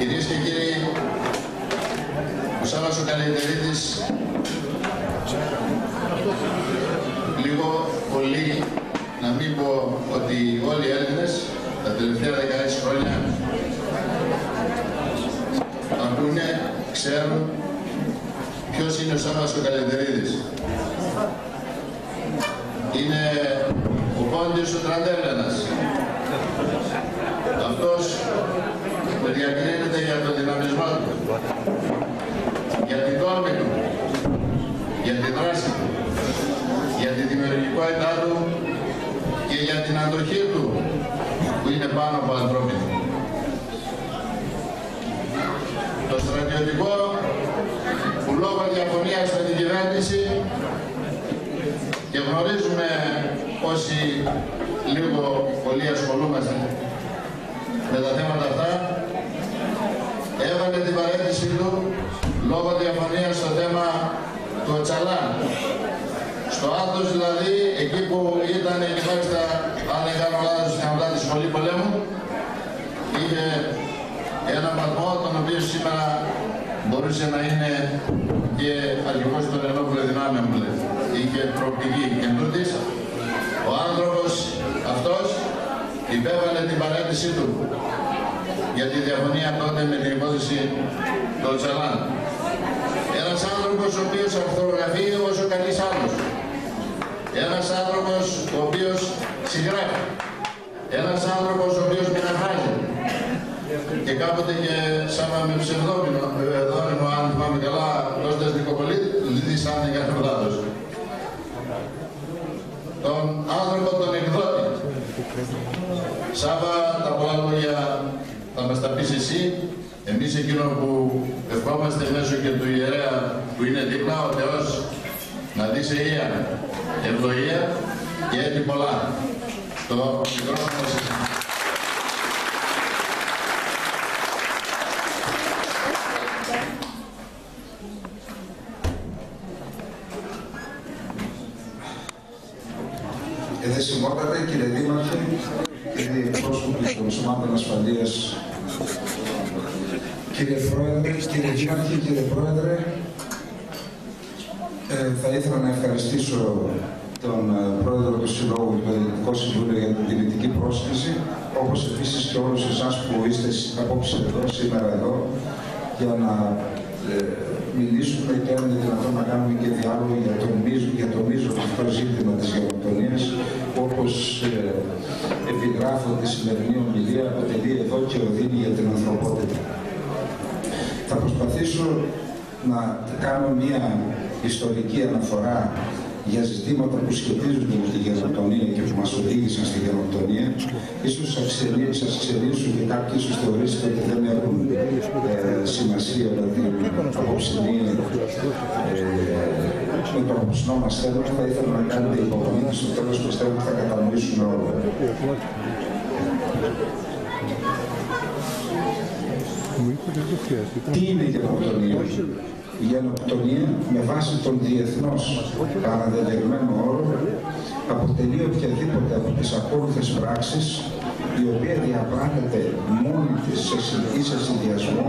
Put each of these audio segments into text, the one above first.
Κυρίες και κύριοι, ο Σάββας ο Καλυτερίδης λίγο πολύ να μην πω ότι όλοι οι Έλληνες τα τελευταία 16 χρόνια ακούνε, ξέρουν ποιος είναι ο Σάββας ο Καλυτερίδης. Είναι ο Πόντιος ο Τραντέλενας. Αυτός που διακρίνεται για τον δυναμισμό του, για την τόλμη του, για τη δράση του, για τη δημιουργικότητά του. Και για την αντοχή του που είναι πάνω από ανθρώπινο. Το στρατιωτικό που λόγω διαφωνίας με την κυβέρνηση και γνωρίζουμε όσοι λίγο πολύ ασχολούμαστε με τα θέματα αυτά, έβαλε την παρέτηση του λόγω διαφωνίας στο θέμα του Οτσαλάν. Στο Άτος δηλαδή, εκεί που ήταν και μάλιστα, αν δεν κάνω λάθος, στην αυλά της σχολή πολέμου, είχε ένα βαθμό τον οποίος σήμερα μπορούσε να είναι και αρχηγός των ενόπλων δυνάμεων μου λέει. Είχε προοπτική και τούτης, ο άνθρωπος αυτός υπέβαλε την παρέτησή του για τη διαφωνία τότε με την υπόθεση των Τσαλάν. Ένας άνθρωπος ο οποίος αρθρογραφεί όσο κανείς άλλος. Ένας άνθρωπος ο οποίος συγγράφει. Ένας άνθρωπος ο οποίος μεταφράζει. Και κάποτε και σαν με ψευδόμενο, δόμενο, αν θυμάμαι καλά, Κώστας Νικοπολίτης, αν δεν κάνω λάθος. Τον άνθρωπο τον εκδότη. Σάβα, τα πολλά λόγια θα μας τα πεις εσύ. Εμείς εκείνο που ευχόμαστε μέσω και του ιερέα που είναι δίπλα, ο Θεός να δεις σε ία, ευλογία και έτσι πολλά. Το μικρόφωνο σας. Εδεσιμότατε κύριε Δήμαρχε, κύριε πρόσωποι των Σωμάτων Ασφαλείας, κύριε Πρόεδρε, κύριε Δήμαρχε, κύριε Πρόεδρε, ε, θα ήθελα να ευχαριστήσω τον ε, Πρόεδρο του Συλλόγου και το Διοικητικό Συμβούλιο για την τιμητική πρόσκληση, όπως επίσης και όλους εσάς που είστε απόψε εδώ, σήμερα εδώ, για να ε, μιλήσουμε και αν είναι δυνατόν να κάνουμε και διάλογο για το μείζο, για το μείζο αυτό ζήτημα της γενοκτονίας, όπως ε, επιγράφω τη σημερινή ομιλία, αποτελεί εδώ και οδύνη για την ανθρωπότητα. Θα προσπαθήσω να κάνω μία ιστορική αναφορά για ζητήματα που σχετίζονται με τη γενοκτονία και που μας οδήγησαν στη γενοκτονία. Ίσως σας ξενήσουν και κάποιοι ίσως θεωρήσετε ότι δεν έχουν ε, σημασία, δηλαδή απόψινή ε, με το απόψινό μας θέμα. Θα ήθελα να κάνετε υπομονή και στο τέλος πιστεύω ότι θα κατανοήσουμε όλα. Τι είναι η γενοκτονία. Η γενοκτονία με βάση τον διεθνώς παραδεδεγμένο όρο αποτελεί οποιαδήποτε από τις ακόλουθες πράξεις η οποία διαπράγεται μόνη της ή σε συνδυασμό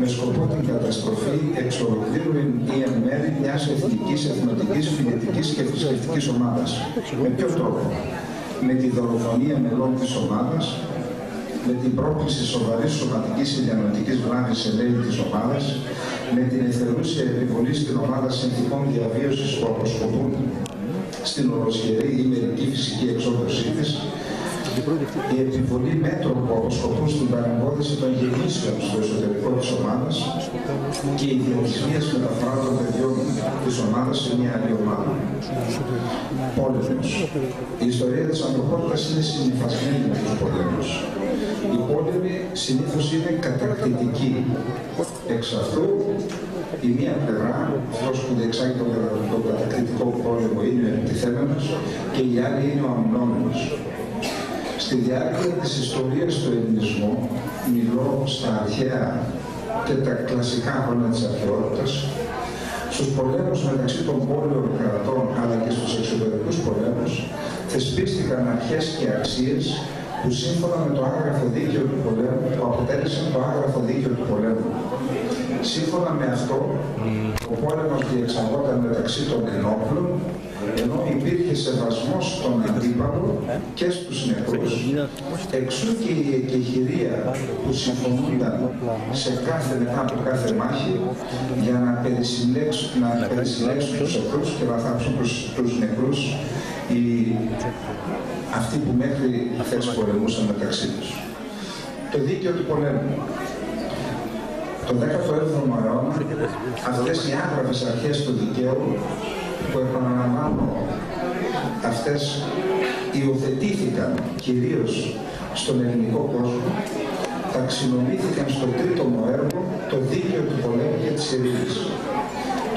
με σκοπό την καταστροφή εξ ολοκλήρου ή εν μέρη μιας εθνικής, εθνοτικής, φιλετικής και θρησκευτικής ομάδας. Με ποιο τρόπο; Με τη δολοφονία μελών της ομάδας, με την πρόκληση σοβαρής σωματικής ή διανοητικής βλάβης σε μέλη της ομάδας, με την εθελούσια επιβολή στην ομάδα συνθηκών διαβίωσης που αποσκοπούν στην ολοσχερή ή μερική φυσική εξόδωσή της, η επιβολή μέτρων που αποσκοπούν στην παρεμπόδιση των γεννήσεων στο εσωτερικό της ομάδας και η διαδικασία μεταφορά των παιδιών της ομάδας σε μια άλλη ομάδα. Πόλεμος. Η ιστορία της ανθρωπότητας είναι συνειφασμένη με τους πολέμους. Οι πόλεμοι συνήθως είναι κατακτητικοί. Εξ αυτού, η μία πλευρά, αυτός που διεξάγει τον, τον κατακτητικό πόλεμο είναι ο επιτιθέμενος και η άλλη είναι ο αμυνόμενος. Στη διάρκεια της ιστορίας του ελληνισμού, μιλώ στα αρχαία και τα κλασικά χρόνια της αρχαιότητας, στους πολέμους μεταξύ των πόλεων κρατών αλλά και στους εξωτερικούς πολέμους, θεσπίστηκαν αρχές και αξίες που σύμφωνα με το άγραφο δίκαιο του πολέμου, που αποτέλεσαν το άγραφο δίκαιο του πολέμου. Σύμφωνα με αυτό, ο πόλεμος διεξαγόταν μεταξύ των ενόπλων, ενώ υπήρχε σεβασμός των αντίπαλων και στους νεκρούς, εξού και η εκεχηρία που συμφωνούνταν σε κάθε μετά από κάθε μάχη για να περισυλλέξουν, να περισυλλέξουν τους εχθρούς και να θάψουν τους, τους νεκρούς οι, αυτοί που μέχρι χθες πολεμούσαν μεταξύ τους. Το δίκαιο του πολέμου. Το 17ο αιώνα αυτές οι άγραφες αρχές του δικαίου που επαναλαμβάνω αυτές υιοθετήθηκαν κυρίως στον ελληνικό κόσμο ταξινομήθηκαν στο τρίτο μου έργο το δίκαιο του πολέμου και της ειρήνης.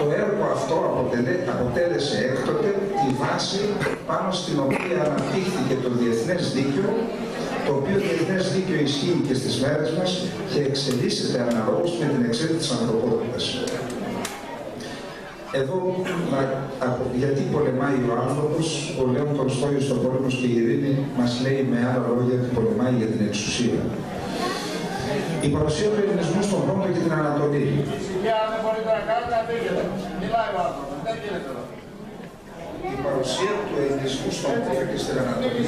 Το έργο αυτό αποτελέ, αποτέλεσε έκτοτε τη βάση πάνω στην οποία αναπτύχθηκε το διεθνές δίκαιο το οποίο διεθνές δίκαιο ισχύει και στις μέρες μας και εξελίσσεται αναλόγως με την εξέλιξη της ανθρωπότητας. Εδώ, γιατί πολεμάει ο άνθρωπος, ο Λέων Τολστόης στον πόλεμο και η ειρήνη μας λέει με άλλα λόγια ότι πολεμάει για την εξουσία. Η παρουσία του ελληνισμού στον Πόντο και την Ανατολή. Η παρουσία του ελληνισμού στον Πόντο και στην Ανατολή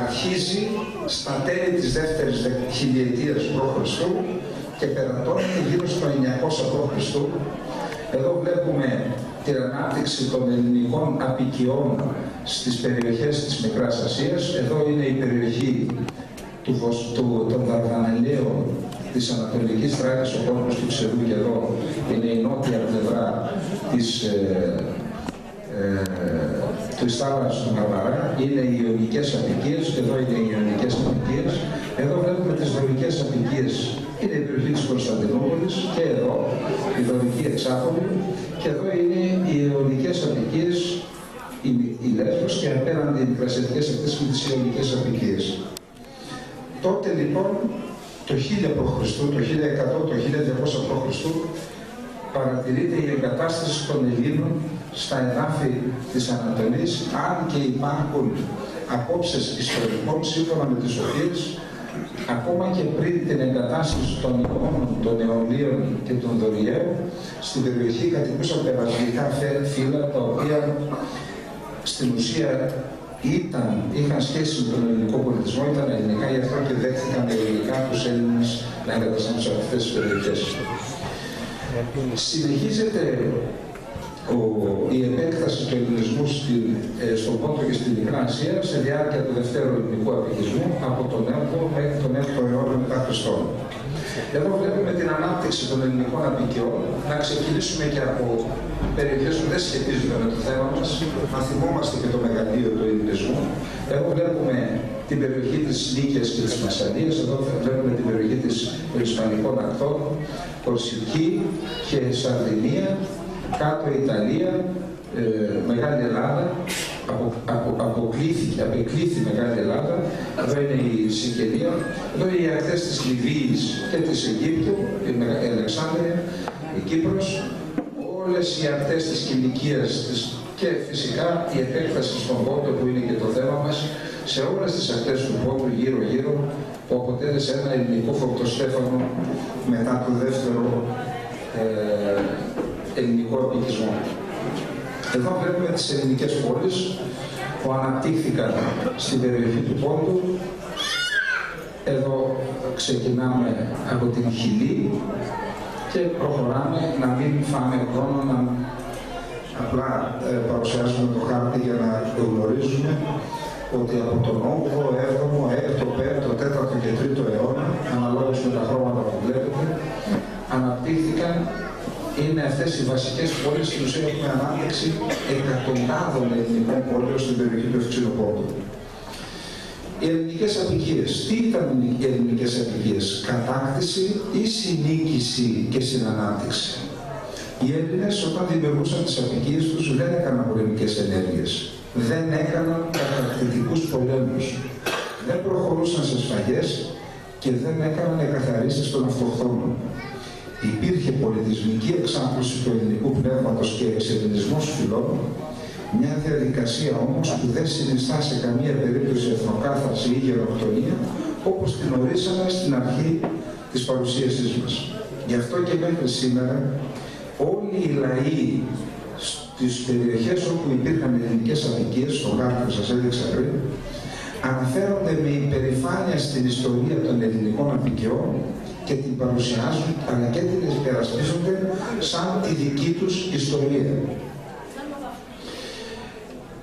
αρχίζει στα τέλη της δεύτερης χιλιετίας π.Χ. και περατώνεται γύρω στο 900 π.Χ. Εδώ βλέπουμε την ανάπτυξη των ελληνικών απικιών στις περιοχές της Μικράς Ασίας. Εδώ είναι η περιοχή του, του, των Δαρδανελαίων της Ανατολικής Τράκης, ο κόρπος του Ξερού και εδώ είναι η νότια πλευρά της ε, ε, του θάλασσας του Μαρμαρά είναι οι Ιωνικές Απικίες και εδώ είναι οι Ιωνικές Απικίες. Εδώ βλέπουμε τις Δωρικές Απικίες. Είναι η περιοχή της Κωνσταντινούπολης και εδώ η Δωρική Εξάπολη και εδώ είναι οι Ιωνικές Απικίες οι, οι Λέσβος και απέναντι οι μικρασιατικές αυτές με τις Ιωνικές Απικίες. Τότε λοιπόν το 1000 π.Χ., το 1100, το 1200 π.Χ. παρατηρείται η εγκατάσταση των Ελλήνων στα εδάφη της Ανατολής, αν και υπάρχουν απόψεις ιστορικών σύμφωνα με τις οποίες ακόμα και πριν την εγκατάσταση των εικόνων των αιωλίων και των δωριαίων, στην περιοχή κατοικούσαν περασμικά φύλλα τα οποία στην ουσία ήταν, είχαν σχέση με τον ελληνικό πολιτισμό, ήταν ελληνικά, γι' αυτό και δέχτηκαν ελληνικά τους Έλληνες να εγκατασταθούν σε αυτές τις περιοχές. Συνεχίζεται ο, η επέκταση του ελληνισμού στην, ε, στον Πόντο και στην Μικρά Ασία σε διάρκεια του δευτέρου ελληνικού απικισμού από τον 7ο μέχρι τον 7ο αιώνα μετά Χριστόν. Εδώ βλέπουμε την ανάπτυξη των ελληνικών απικιών. Να ξεκινήσουμε και από περιοχές που δεν σχετίζονται με το θέμα μας. Να θυμόμαστε και το μεγαλείο του ελληνισμού. Εδώ βλέπουμε την περιοχή της Νίκης και της Μασαλίας. Εδώ βλέπουμε την περιοχή της Ισπανικών ακτών, Κορσική και Σαρδινία κάτω Ιταλία, ε, Μεγάλη Ελλάδα, απο, απο, αποκλήθηκε, απεκλήθη Μεγάλη Ελλάδα, εδώ είναι η Σικελία, εδώ είναι οι ακτές της Λιβύης και της Αιγύπτου, η Αλεξάνδρεια, η Κύπρος, όλες οι ακτές της Κιλικίας της και φυσικά η επέκταση στον Πόντο που είναι και το θέμα μας, σε όλες τις ακτές του Πόντου γύρω-γύρω που αποτέλεσε ένα ελληνικό φορτοστέφανο μετά το δεύτερο ε, ελληνικό επικισμό. Εδώ βλέπουμε τις ελληνικές πόλεις που αναπτύχθηκαν στην περιοχή του Πόντου. Εδώ ξεκινάμε από την Χιλή και προχωράμε να μην φάμε χρόνο να απλά ε, παρουσιάσουμε το χάρτη για να το γνωρίζουμε ότι από τον 8ο, 7ο, 6ο, 5ο, 4ο και 3ο αιώνα, αναλόγως με τα χρώματα που βλέπετε, αναπτύχθηκαν είναι αυτές οι βασικές πόλεις στην ουσία έχουμε ανάπτυξη εκατοντάδων ελληνικών πόλεων στην περιοχή του Ευξηνοπόντου. Οι ελληνικές απικίε. Τι ήταν οι ελληνικές απικίε, Κατάκτηση ή συνήκηση και συνανάπτυξη. Οι Έλληνες όταν δημιουργούσαν τις απικίε τους δεν έκαναν πολεμικές ενέργειες. Δεν έκαναν κατακτητικούς πολέμους. Δεν προχωρούσαν σε σφαγές και δεν έκαναν εκαθαρίσεις των αυτοχθόνων υπήρχε πολιτισμική εξάπλωση του ελληνικού πνεύματος και εξελληνισμός φυλών Μια διαδικασία όμως που δεν συνιστά σε καμία περίπτωση εθνοκάθαρση ή γενοκτονία, όπως την ορίσαμε στην αρχή της παρουσίασής μας. Γι' αυτό και μέχρι σήμερα όλοι οι λαοί στις περιοχές όπου υπήρχαν ελληνικές αδικίες, στο χάρτη που σας έδειξα πριν, αναφέρονται με υπερηφάνεια στην ιστορία των ελληνικών απικιών και την παρουσιάζουν αλλά και την υπερασπίζονται σαν τη δική τους ιστορία.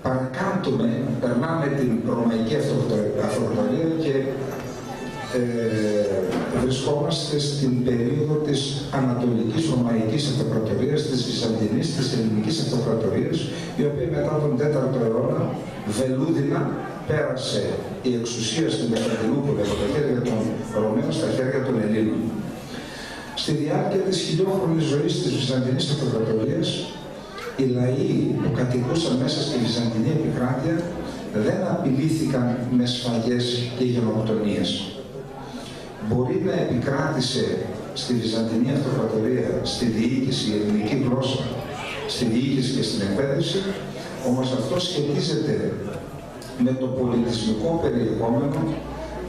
Παρακάντουμε, περνάμε την Ρωμαϊκή Αυτοκρατορία και ε, βρισκόμαστε στην περίοδο της Ανατολικής Ρωμαϊκής Αυτοκρατορίας, της Βυζαντινής, της Ελληνικής Αυτοκρατορίας, η οποία μετά τον 4ο αιώνα βελούδινα πέρασε η εξουσία στην Κωνσταντινούπολη από τα χέρια των Ρωμαίων στα χέρια των Ελλήνων. Στη διάρκεια της χιλιόχρονης ζωής της Βυζαντινής Αυτοκρατορίας, οι λαοί που κατοικούσαν μέσα στη Βυζαντινή επικράτεια δεν απειλήθηκαν με σφαγές και γενοκτονίες. Μπορεί να επικράτησε στη Βυζαντινή Αυτοκρατορία, στη διοίκηση, η ελληνική γλώσσα, στη διοίκηση και στην εκπαίδευση, όμως αυτό σχετίζεται με το πολιτισμικό περιεχόμενο,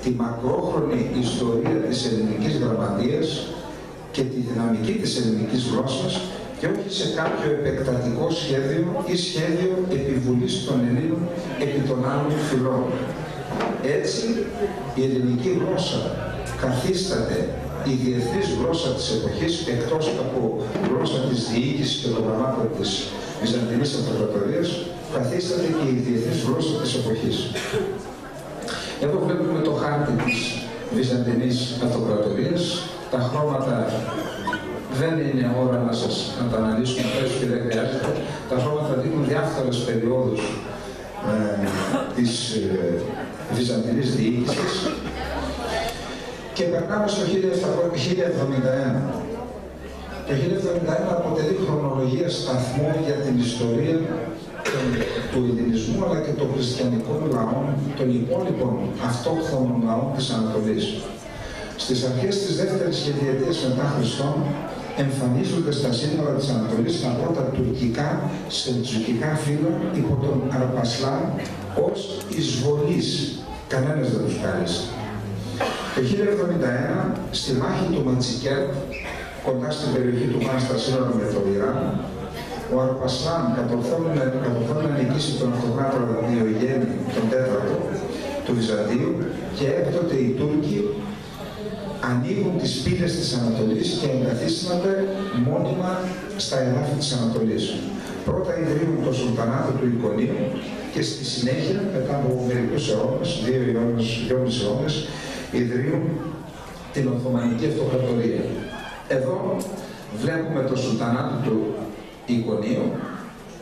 τη μακρόχρονη ιστορία της ελληνικής γραμματείας και τη δυναμική της ελληνικής γλώσσας και όχι σε κάποιο επεκτατικό σχέδιο ή σχέδιο επιβουλής των Ελλήνων επί των άλλων φυλών. Έτσι, η ελληνική γλώσσα καθίσταται η διεθνής γλώσσα της εποχής εκτός από γλώσσα της διοίκησης και των γραμμάτων της Βυζαντινής Αυτοκρατορίας καθίσταται και η διεθνής γλώσσα της εποχής. Εδώ βλέπουμε το χάρτη της Βυζαντινής Αυτοκρατορίας. Τα χρώματα δεν είναι ώρα να σας να τα αναλύσουμε πέρα και δεν χρειάζεται. Τα χρώματα δείχνουν διάφορες περιόδους ε, της ε, Βυζαντινής διοίκησης και περνάμε στο 1071. Το 1071 αποτελεί χρονολογία σταθμό για την ιστορία του Ελληνισμού αλλά και των χριστιανικών λαών, των υπόλοιπων αυτόχθονων λαών της Ανατολής. Στις αρχές της δεύτερης χιλιετίας μετά Χριστόν εμφανίζονται στα σύνορα της Ανατολής τα πρώτα τουρκικά, σελτζουκικά φύλλα υπό τον Αρπασλάν ως εισβολής. Κανένας δεν τους κάλεσε. Το 1071, στη μάχη του Ματσικέρ, κοντά στην περιοχή του Μάν στα σύνορα με το Ιράν, ο Αρπασλάν κατορθώνει να νικήσει τον αυτοκράτορα Διογέννη τον τέταρτο του Βυζαντίου και έκτοτε οι Τούρκοι ανοίγουν τις πύλες της Ανατολής και εγκαθίστανται μόνιμα στα εδάφη της Ανατολής. Πρώτα ιδρύουν το Σουλτανάτο του Ικονίου και στη συνέχεια, μετά από μερικούς αιώνες, δύο αιώνες, δυόμισι αιώνες, ιδρύουν την Οθωμανική Αυτοκρατορία. Εδώ βλέπουμε το Σουλτανάτο του Ικονίου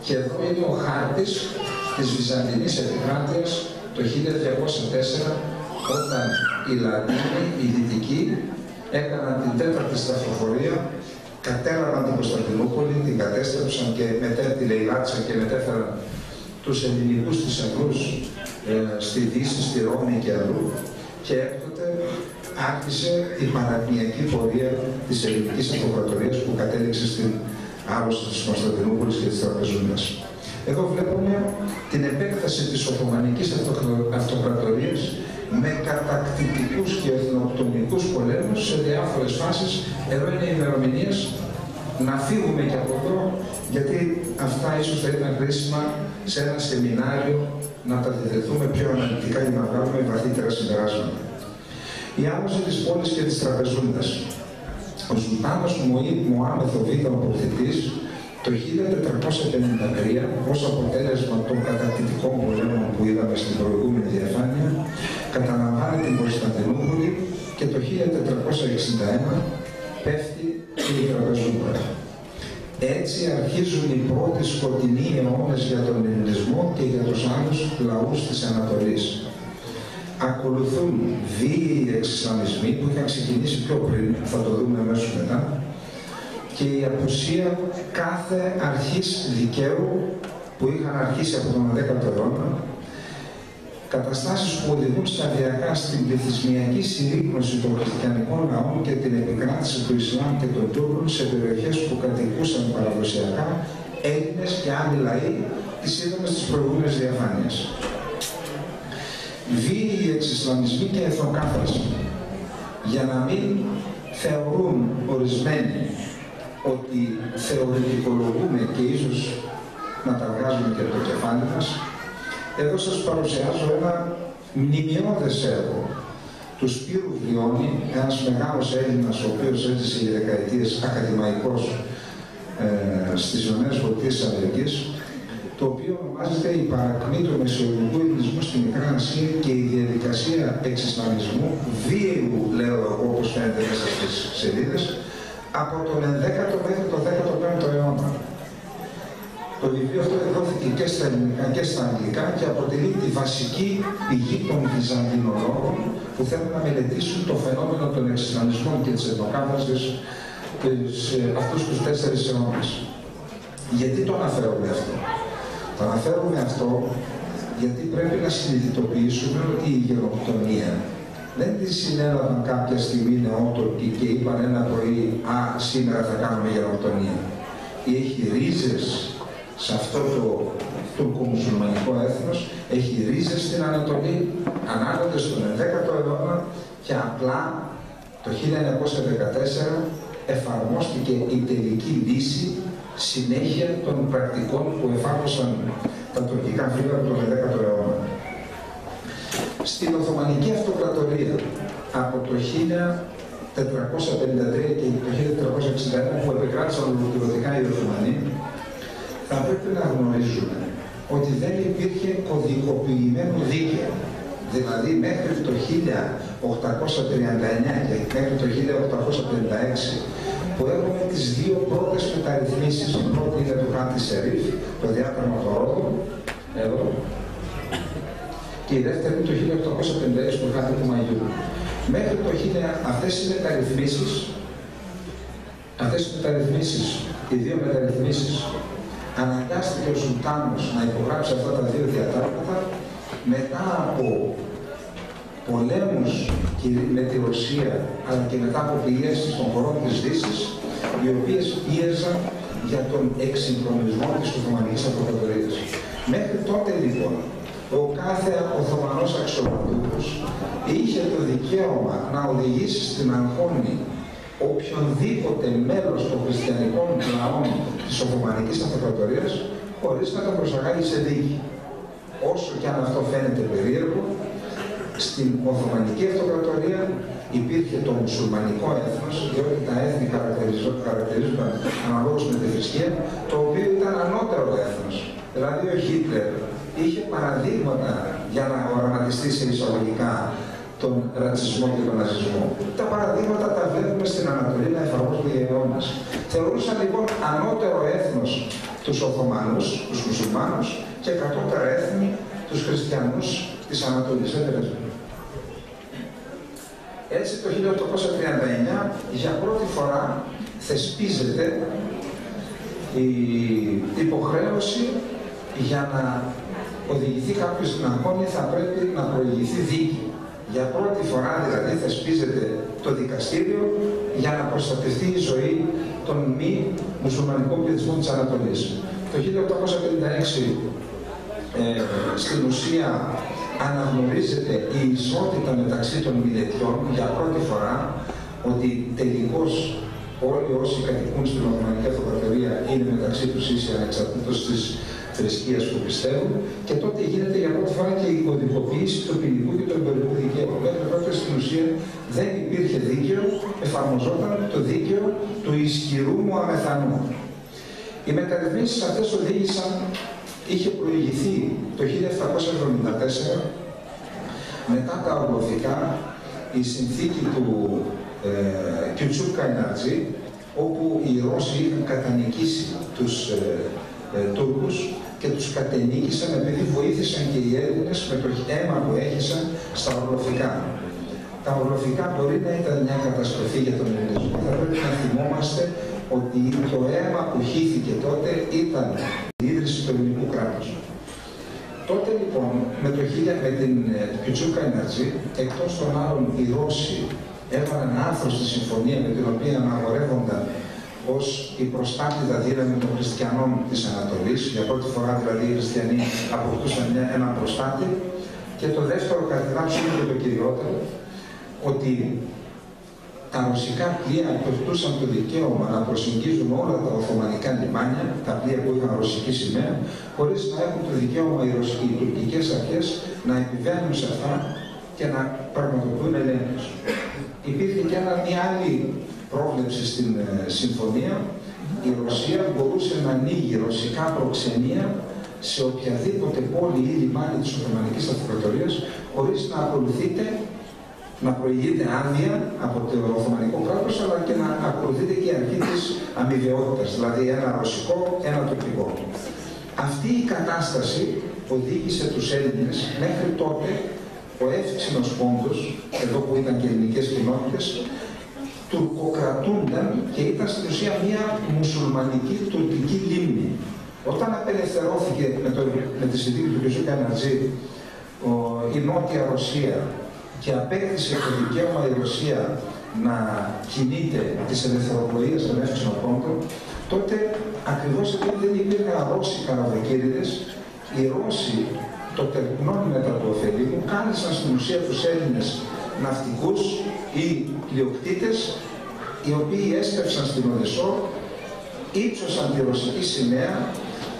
και εδώ είναι ο χάρτης της Βυζαντινής Επικράτειας το 1204 όταν οι Λατίνοι, οι Δυτικοί, έκαναν την τέταρτη στραφοφορία, κατέλαβαν την Κωνσταντινούπολη, την κατέστρεψαν και μετά τη λαιλάτισαν και μετέφεραν τους ελληνικούς θησαυρούς ε, στη Δύση, στη Ρώμη και αλλού και έκτοτε άρχισε η παραπνιακή πορεία της ελληνικής αυτοκρατορίας που κατέληξε στην άρρωση της Κωνσταντινούπολης και της Τραπεζούντας. Εδώ βλέπουμε την επέκταση της Οθωμανικής Αυτοκρατορίας με κατακτητικούς και εθνοκτονικούς πολέμους σε διάφορες φάσεις. Εδώ είναι οι ημερομηνίες να φύγουμε και από εδώ, γιατί αυτά ίσως θα ήταν χρήσιμα σε ένα σεμινάριο να τα διδεθούμε πιο αναλυτικά για να βγάλουμε βαθύτερα συμπεράσματα. Η άμεση της πόλης και της τραπεζούντας. Ο Σουλτάνος Μωάμεθ ο Β, ο Προφητής, το 1453, ως αποτέλεσμα των κατακτητικών πολέμων που είδαμε στην προηγούμενη διαφάνεια, καταλαμβάνει την Κωνσταντινούπολη και το 1461 πέφτει η Τραπεζούντα. Έτσι αρχίζουν οι πρώτοι σκοτεινοί αιώνες για τον ελληνισμό και για τους άλλους λαούς της Ανατολής. Ακολουθούν βίαιοι εξισλαμισμοί που είχαν ξεκινήσει πιο πριν, θα το δούμε αμέσως μετά, και η απουσία κάθε αρχής δικαίου που είχαν αρχίσει από τον 10ο αιώνα, καταστάσεις που οδηγούν σταδιακά στην πληθυσμιακή συρρήκνωση των χριστιανικών λαών και την επικράτηση του Ισλάμ και των Τούρκων σε περιοχές που κατοικούσαν παραδοσιακά Έλληνες και άλλοι λαοί τις είδαμε στις προηγούμενες διαφάνειες. Βίαιοι εξισλαμισμοί και εθνοκάθαρση για να μην θεωρούν ορισμένοι ότι θεωρητικολογούμε και ίσως να τα βγάζουμε και από το κεφάλι μας, εδώ σας παρουσιάζω ένα μνημειώδες έργο του Σπύρου Βιώνη, ένας μεγάλος Έλληνας, ο οποίος έζησε για δεκαετίες ακαδημαϊκός ε, στις Ηνωμένες Πολιτείες Αμερικής, το οποίο ονομάζεται η παρακμή του μεσαιολογικού ελληνισμού στη Μικρά Ασία και η διαδικασία εξισλαμισμού, βίαιου, λέω εγώ, όπως φαίνεται μέσα στις σελίδες, από τον 11ο μέχρι τον 15ο αιώνα. Το βιβλίο αυτό εκδόθηκε και στα ελληνικά και στα αγγλικά και αποτελεί τη βασική πηγή των Βυζαντινολόγων που θέλουν να μελετήσουν το φαινόμενο των εξισλαμισμών και της εθνοκάθαρσης σε αυτούς τους τέσσερις αιώνες. Γιατί το αναφέρομαι αυτό; Το αναφέρομαι αυτό γιατί πρέπει να συνειδητοποιήσουμε ότι η γενοκτονία δεν τη συνέλαβαν κάποια στιγμή νεότορκοι και είπαν ένα πρωί «Α, σήμερα θα κάνουμε γενοκτονία». Έχει ρίζες σε αυτό το τουρκο-μουσουλμανικό έθνος, έχει ρίζες στην Ανατολή, ανάγονται στον 11ο αιώνα και απλά το 1914 εφαρμόστηκε η τελική λύση συνέχεια των πρακτικών που εφάρμοσαν τα τουρκικά φύλλα τον 11ο αιώνα. Στην Οθωμανική Αυτοκρατορία από το 1453 και το 1461 που επικράτησαν ολοκληρωτικά οι Οθωμανοί, θα πρέπει να γνωρίζουμε ότι δεν υπήρχε κωδικοποιημένο δίκαιο. Δηλαδή μέχρι το 1839 και μέχρι το 1856 που έχουμε τις δύο πρώτες μεταρρυθμίσεις. Η πρώτη είναι το Κάντι Σερίφ, το διάταγμα των Ρόδων, εδώ, και η δεύτερη είναι το 1856 του Κάντι του Μαγιού. Μέχρι το 1000 αυτές οι μεταρρυθμίσεις, αυτές οι μεταρρυθμίσεις, οι δύο μεταρρυθμίσεις, αναγκάστηκε ο Σουλτάνος να υπογράψει αυτά τα δύο διατάγματα μετά από πολέμους με τη Ρωσία αλλά και μετά από πιέσεις των χωρών της Δύσης οι οποίες πίεζαν για τον εξυγχρονισμό της Οθωμανικής Αυτοκρατορίας. Μέχρι τότε λοιπόν ο κάθε Οθωμανός αξιωματούχος είχε το δικαίωμα να οδηγήσει στην αγχώνη οποιονδήποτε μέλος των χριστιανικών λαών της Οθωμανικής Αυτοκρατορίας χωρίς να τον προσαγάγει σε δίκη. Όσο και αν αυτό φαίνεται περίεργο, στην Οθωμανική Αυτοκρατορία υπήρχε το μουσουλμανικό έθνος, διότι τα έθνη χαρακτηρίζονταν αναλόγως με τη θρησκεία, το οποίο ήταν ανώτερο έθνος. Δηλαδή ο Χίτλερ είχε παραδείγματα για να οραματιστεί σε εισαγωγικά τον ρατσισμό και τον ναζισμό. Τα παραδείγματα τα βλέπουμε στην Ανατολή να εφαρμόζονται για αιώνες. Θεωρούσαν λοιπόν ανώτερο έθνος τους Οθωμανούς, τους Μουσουλμάνους και κατώτερα έθνη τους Χριστιανούς της Ανατολής. Έτσι το 1839 για πρώτη φορά θεσπίζεται η υποχρέωση για να οδηγηθεί κάποιος στην αγώνια θα πρέπει να προηγηθεί δίκη. Για πρώτη φορά δηλαδή θεσπίζεται το δικαστήριο για να προστατευτεί η ζωή των μη μουσουλμανικών πληθυσμών της Ανατολής. Το 1856 ε, στην ουσία αναγνωρίζεται η ισότητα μεταξύ των μιλετιών για πρώτη φορά ότι τελικώς όλοι όσοι κατοικούν στην Οθωμανική Αυτοκρατορία είναι μεταξύ τους ίσοι ανεξαρτήτως της θρησκείας που πιστεύουν και τότε γίνεται για πρώτη φορά και η κωδικοποίηση του ποινικού και του εμπορικού δικαίου. Μέχρι τότε στην ουσία δεν υπήρχε δίκαιο, εφαρμοζόταν το δίκαιο του ισχυρού μου αμεθανού. Οι μεταρρυθμίσεις αυτές οδήγησαν είχε προηγηθεί το 1774 μετά τα ορλοφικά η συνθήκη του ε, Κιουτσούκ Καϊνάτζη όπου οι Ρώσοι είχαν κατανικήσει τους ε, ε, Τούρκους και τους κατενίκησαν επειδή βοήθησαν και οι Έλληνες με το αίμα που έχησαν στα ορλοφικά. Τα ορλοφικά μπορεί να ήταν μια καταστροφή για τον Ελληνισμό. Θα πρέπει να θυμόμαστε ότι το αίμα που χύθηκε τότε ήταν η ίδρυση του ελληνικού κράτους. Τότε λοιπόν με, το, με την Πιτσούκα Εναρτζή, εκτός των άλλων οι Ρώσοι έβαλαν άρθρο στη συμφωνία με την οποία αναγορεύονταν ως η προστάτητα δύναμη των χριστιανών της Ανατολής. Για πρώτη φορά δηλαδή οι χριστιανοί αποκτούσαν ένα προστάτη. Και το δεύτερο, κατά τη το κυριότερο, ότι τα ρωσικά πλοία αποκτούσαν το δικαίωμα να προσεγγίζουν όλα τα Οθωμανικά λιμάνια, τα πλοία που είχαν ρωσική σημαία, χωρίς να έχουν το δικαίωμα οι, ρωσικοί, οι τουρκικές αρχές να επιβαίνουν σε αυτά και να πραγματοποιούν ελέγχους. Υπήρχε και ένα, μια άλλη πρόβλεψη στην ε, συμφωνία. Η Ρωσία μπορούσε να ανοίγει ρωσικά προξενία σε οποιαδήποτε πόλη ή λιμάνι της Οθωμανικής Αυτοκρατορίας χωρίς να ακολουθείται να προηγείται άδεια από το Οθωμανικό κράτος, αλλά και να ακολουθείται και η αρχή της αμοιβαιότητας, δηλαδή ένα ρωσικό, ένα τουρκικό. Αυτή η κατάσταση οδήγησε τους Έλληνες μέχρι τότε ο εύξηνος πόντος, εδώ που ήταν και ελληνικές κοινότητες, τουρκοκρατούνταν και ήταν στην ουσία μια μουσουλμανική τουρκική λίμνη. Όταν απελευθερώθηκε με, το, με τη συνθήκη του κ. Κανατζή η Νότια Ρωσία και απέκτησε το δικαίωμα η Ρωσία να κινείται της ελευθεροπολίας των εύξηνων πόντων, τότε ακριβώς επειδή δεν υπήρχαν Ρώσοι καραβοκύριδες, οι Ρώσοι το τερπνών μετά του ωφελήμου κάλεσαν στην ουσία τους Έλληνες ναυτικούς ή πλειοκτήτες οι οποίοι έστρεψαν στην Οδεσσό, ύψωσαν τη ρωσική σημαία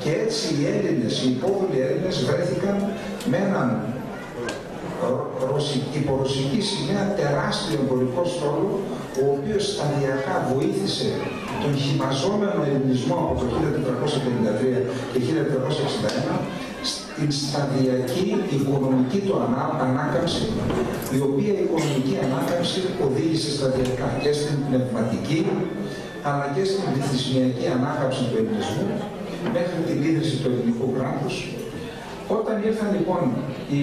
και έτσι οι Έλληνες, οι υπόδουλοι Έλληνες βρέθηκαν με έναν υπορωσική σημαία τεράστιο εμπορικό στόλο, ο οποίος σταδιακά βοήθησε τον χυμαζόμενο ελληνισμό από το 1453 και 1461 στην σταδιακή οικονομική του ανάκαμψη, η οποία η οικονομική ανάκαμψη οδήγησε σταδιακά και στην πνευματική, αλλά και στην πληθυσμιακή ανάκαμψη του ελληνισμού, μέχρι την ίδρυση του ελληνικού κράτους. Όταν ήρθαν λοιπόν οι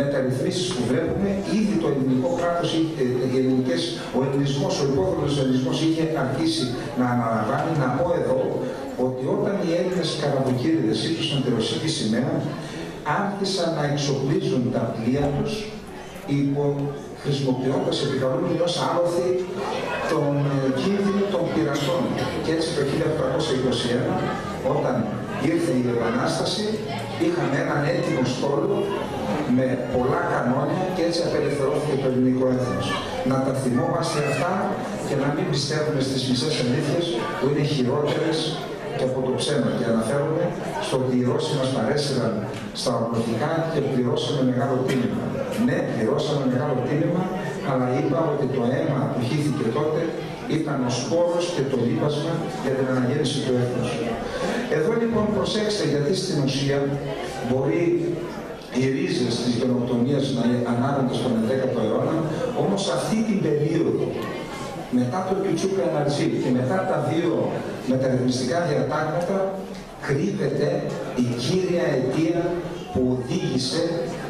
μεταρρυθμίσεις που βλέπουμε, ήδη το ελληνικό κράτος, ε, οι ελληνικές, ο ελληνισμός, ο υπόθετος ελληνισμός είχε αρχίσει να αναλαμβάνει. Να πω εδώ ότι όταν οι Έλληνες καραβοκύριδες ύψωσαν τη ρωσική σημαία, άρχισαν να εξοπλίζουν τα πλοία τους υπό χρησιμοποιώντας, επικαλούμενοι ως άλοθη τον ε, κίνδυνο των πειρατών. Και έτσι το 1821, όταν ήρθε η Επανάσταση, είχαν έναν έτοιμο στόλο με πολλά κανόνια και έτσι απελευθερώθηκε το ελληνικό έθνος. Να τα θυμόμαστε αυτά και να μην πιστεύουμε στις μισές αλήθειες που είναι χειρότερες και από το ψέμα. Και αναφέρομαι στο ότι οι Ρώσοι μας παρέσυραν στα ορμωτικά και πληρώσαμε μεγάλο τίμημα. Ναι, πληρώσαμε μεγάλο τίμημα, αλλά είπα ότι το αίμα που χύθηκε τότε ήταν ο σπόρος και το λίπασμα για την αναγέννηση του έθνους. Εδώ λοιπόν προσέξτε γιατί στην ουσία μπορεί οι ρίζες της γενοκτονίας να ανάγονται στον 11ο αιώνα, όμως αυτή την περίοδο μετά το Κιουτσούκα Εναρτζή και μετά τα δύο μεταρρυθμιστικά διατάγματα κρύβεται η κύρια αιτία που οδήγησε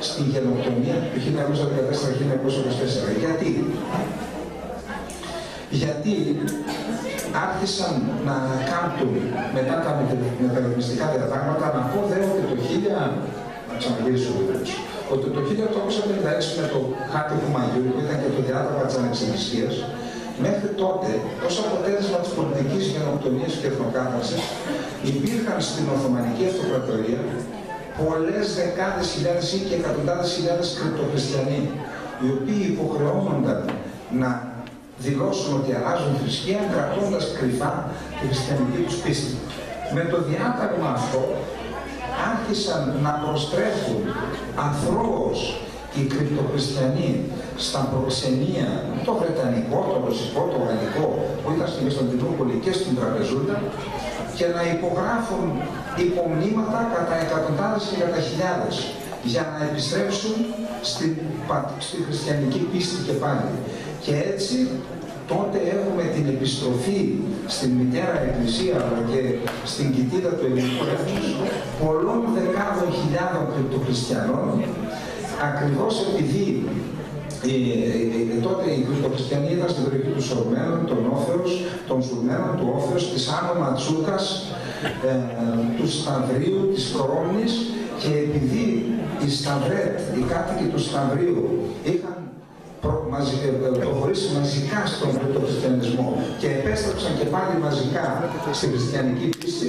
στην γενοκτονία του 1914-1924. Γιατί; Γιατί άρχισαν να κάμπτουν μετά τα μεταρρυθμιστικά διατάγματα, να πω δε ότι το 1000 να ξαναγυρίσω ότι το 1856 με το χάρτη του Μαγιού, που ήταν και το διάταγμα της ανεξαρτησίας, Μέχρι τότε, ως αποτέλεσμα της πολιτικής γενοκτονίας και εθνοκάθαρσης, υπήρχαν στην Οθωμανική Αυτοκρατορία πολλές δεκάδες χιλιάδες ή και εκατοντάδες χιλιάδες κρυπτοχριστιανοί, οι οποίοι υποχρεώνονταν να δηλώσουν ότι αλλάζουν θρησκεία, κρατώντας κρυφά τη χριστιανική τους πίστη. Με το διάταγμα αυτό άρχισαν να προστρέφουν αθρώος οι κρυπτοχριστιανοί στα προξενία, το Βρετανικό, το Ρωσικό, το Γαλλικό, που ήταν στην Κωνσταντινούπολη και στην Τραπεζούντα, και να υπογράφουν υπομνήματα κατά εκατοντάδες και κατά χιλιάδες για να επιστρέψουν στην, στη χριστιανική πίστη και πάλι. Και έτσι τότε έχουμε την επιστροφή στην μητέρα Εκκλησία αλλά και στην κοιτίδα του ελληνικού έθνους πολλών δεκάδων χιλιάδων κρυπτοχριστιανών ακριβώς επειδή ε, ε, ε, τότε οι χριστιανοί ήταν στην περιοχή του Σορμένων, των Όφεως, των Σουρμένων, του Όφεως, της Άνω Ματσούκας, ε, του Σταυρίου, της Κρόνης και επειδή οι Σταυρέτ, οι κάτοικοι του Σταυρίου είχαν προχωρήσει μαζικά στον χριστιανισμό και επέστρεψαν επέστρεψαν και πάλι μαζικά στη χριστιανική πίστη,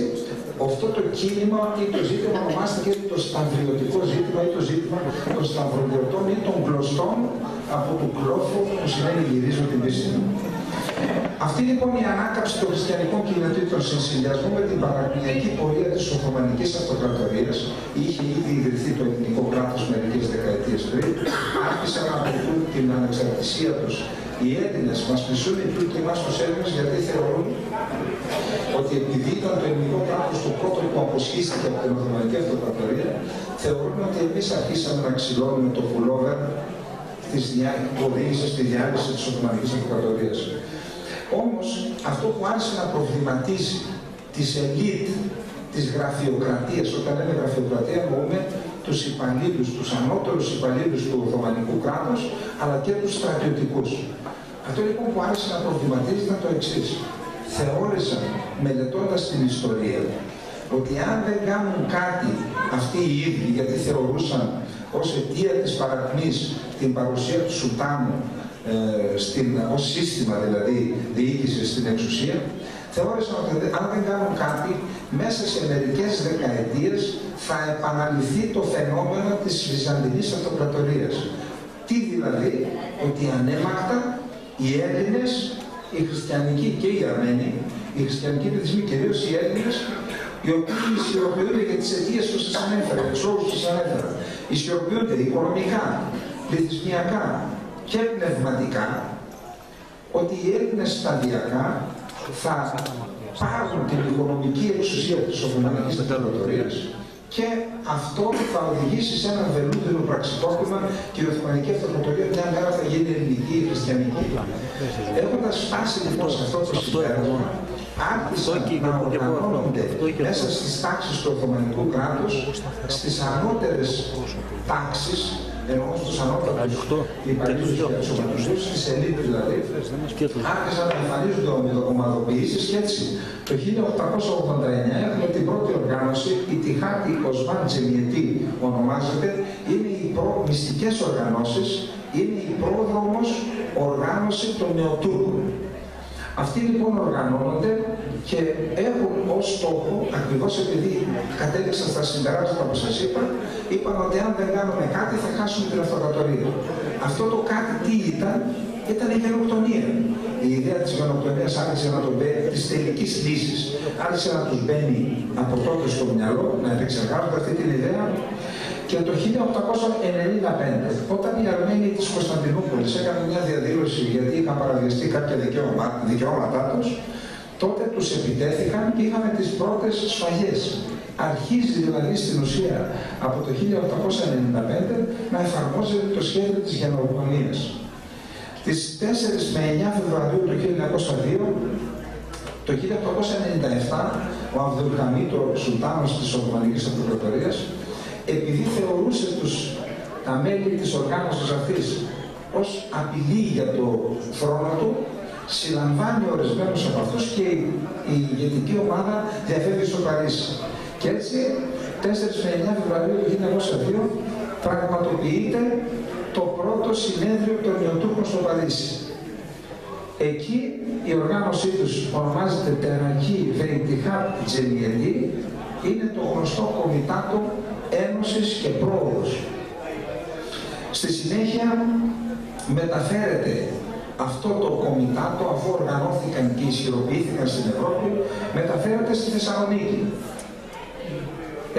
αυτό το κίνημα ή το ζήτημα ονομάστηκε το σταυριωτικό ζήτημα ή το ζήτημα των σταυροδιωτών ή των κλωστών από το κλόφο που σημαίνει γυρίζω την πίστη μου. Αυτή λοιπόν η ανάκαψη των χριστιανικών κοινοτήτων σε συνδυασμό με την παραπληνιακή πορεία της Οθωμανικής Αυτοκρατορίας, είχε ήδη ιδρυθεί το ελληνικό κράτος μερικές δεκαετίες πριν, άρχισαν να απαιτούν την ανεξαρτησία τους. Οι Έλληνες μας μισούν οι Τούρκοι εμά του Έλληνες γιατί θεωρούν ότι επειδή ήταν το ελληνικό κράτος το πρώτο που αποσχίστηκε από την Οθωμανική Αυτοκρατορία, θεωρούν ότι εμείς αρχίσαμε να ξυλώνουμε το πουλόβερ που οδήγησε στη διάλυση της Οθωμανικής Αυτοκρατορίας. Όμως αυτό που άρχισε να προβληματίζει τις ελίτ της γραφειοκρατίας, όταν λέμε γραφειοκρατία εννοούμε τους υπαλλήλους, τους ανώτερους υπαλλήλους του Οθωμανικού κράτους, αλλά και τους στρατιωτικούς. Αυτό λοιπόν που άρχισε να προβληματίζει ήταν το εξής. Θεώρησαν, μελετώντας την ιστορία, ότι αν δεν κάνουν κάτι αυτοί οι ίδιοι, γιατί θεωρούσαν ως αιτία της παρακμής την παρουσία του Σουλτάνου ε, στην, ως σύστημα δηλαδή διοίκησης στην εξουσία, θεώρησαν ότι αν δεν κάνουν κάτι, μέσα σε μερικές δεκαετίες θα επαναληφθεί το φαινόμενο της Βυζαντινής Αυτοκρατορίας. Τι δηλαδή, ότι ανέμακτα οι Έλληνες, οι χριστιανικοί και οι Αρμένοι, οι χριστιανικοί πληθυσμοί, κυρίως οι Έλληνες, οι οποίοι ισχυροποιούνται για τις αιτίες που σας ανέφερα, τους όρους που σας ανέφερα. Ισχυροποιούνται οικονομικά, πληθυσμιακά, και πνευματικά ότι οι Έλληνες σταδιακά θα πάρουν την οικονομική εξουσία της Οθωμανικής Αυτοκρατορίας και αυτό θα οδηγήσει σε ένα βελούδινο πραξικόπημα και η Οθωμανική Αυτοκρατορία μια μέρα θα γίνει ελληνική ή χριστιανική. Έχοντας φτάσει λοιπόν σε αυτό το συμπέρασμα, άρχισαν να οργανώνονται μέσα στις τάξεις του Οθωμανικού κράτους, στις ανώτερες τάξεις, ενώ στους ανώτατους υπαλλήλους και τους ομαδούς, στις ελίτες δηλαδή, άρχισαν να εμφανίζονται ομαδοποιήσεις και έτσι το 1889 έχουμε την πρώτη οργάνωση, η Τιχάτη Οσμάν Τζεμιετή ονομάζεται, είναι οι προ μυστικές οργανώσεις, είναι η πρόδρομος οργάνωση των Νεοτούρκων. Αυτοί λοιπόν οργανώνονται και έχουν ως στόχο, ακριβώς επειδή κατέληξαν στα συμπεράσματα που σας είπα, είπαν ότι αν δεν κάνουμε κάτι θα χάσουμε την αυτοκρατορία. Αυτό το κάτι τι ήταν, ήταν η γενοκτονία. Η ιδέα της γενοκτονίας άρχισε να τον μπαίνει, της τελικής λύσης, άρχισε να τους μπαίνει από τότε στο μυαλό, να επεξεργάζονται αυτή την ιδέα και το 1895, όταν οι Αρμένοι της Κωνσταντινούπολης έκαναν μια διαδήλωση γιατί είχαν παραβιαστεί κάποια δικαιώματά τους, τότε τους επιτέθηκαν και είχαμε τις πρώτες σφαγές. Αρχίζει δηλαδή στην ουσία από το 1895 να εφαρμόζεται το σχέδιο της γενοκτονίας. Τις 4 με 9 Φεβρουαρίου του 1902, το 1897, ο Αβδουλχαμίτ, ο Σουλτάνος της Οθωμανικής Αυτοκρατορίας, επειδή θεωρούσε τους, τα μέλη της οργάνωσης αυτής ως απειλή για το θρόνο του, συλλαμβάνει ορισμένους από αυτούς και η, η ηγετική ομάδα διαφεύγει στο Παρίσι. Και έτσι, 4 με 9 Φεβρουαρίου του 1902, πραγματοποιείται το πρώτο συνέδριο των Νεοτούρκων στο Παρίσι. Εκεί η οργάνωσή τους ονομάζεται Τερακή Βεϊτιχάτ Τζεμιελή, είναι το γνωστό κομιτάτο Ένωσης και Πρόοδος. Στη συνέχεια μεταφέρεται αυτό το κομιτάτο, αφού οργανώθηκαν και ισχυροποιήθηκαν στην Ευρώπη, μεταφέρεται στη Θεσσαλονίκη.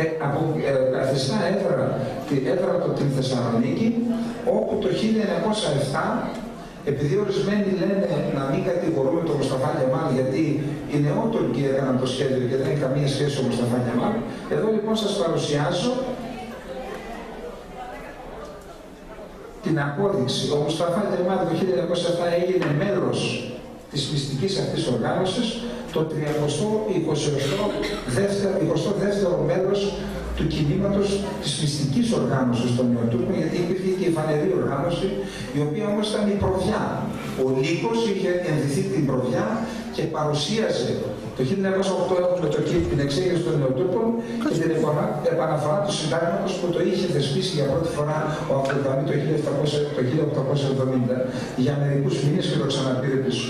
Ε, από ε, καθιστά έδρα, έδρα το την Θεσσαλονίκη, όπου το 1907 επειδή ορισμένοι λένε να μην κατηγορούμε τον Μουσταφά Κεμάλ γιατί οι νεότορκοι έκαναν το σχέδιο και δεν έχει καμία σχέση ο Μουσταφά Κεμάλ, εδώ λοιπόν σας παρουσιάζω την απόδειξη. Ο Μουσταφά Κεμάλ το 1907 έγινε μέλος της μυστικής αυτής οργάνωσης το 32ο μέλος του κινήματος της μυστικής οργάνωσης των Νεοτούρκων, γιατί υπήρχε και η φανερή οργάνωση, η οποία όμως ήταν η προδιά. Ο Λύκος είχε ενδυθεί την προβιά και παρουσίασε το 1908 έχουμε το, την εξέγερση των νεοτύπων και την επαναφορά του συντάγματος που το είχε θεσπίσει για πρώτη φορά ο Απολυταμή το, 1870 για μερικούς μήνες και το ξαναπήρε πίσω.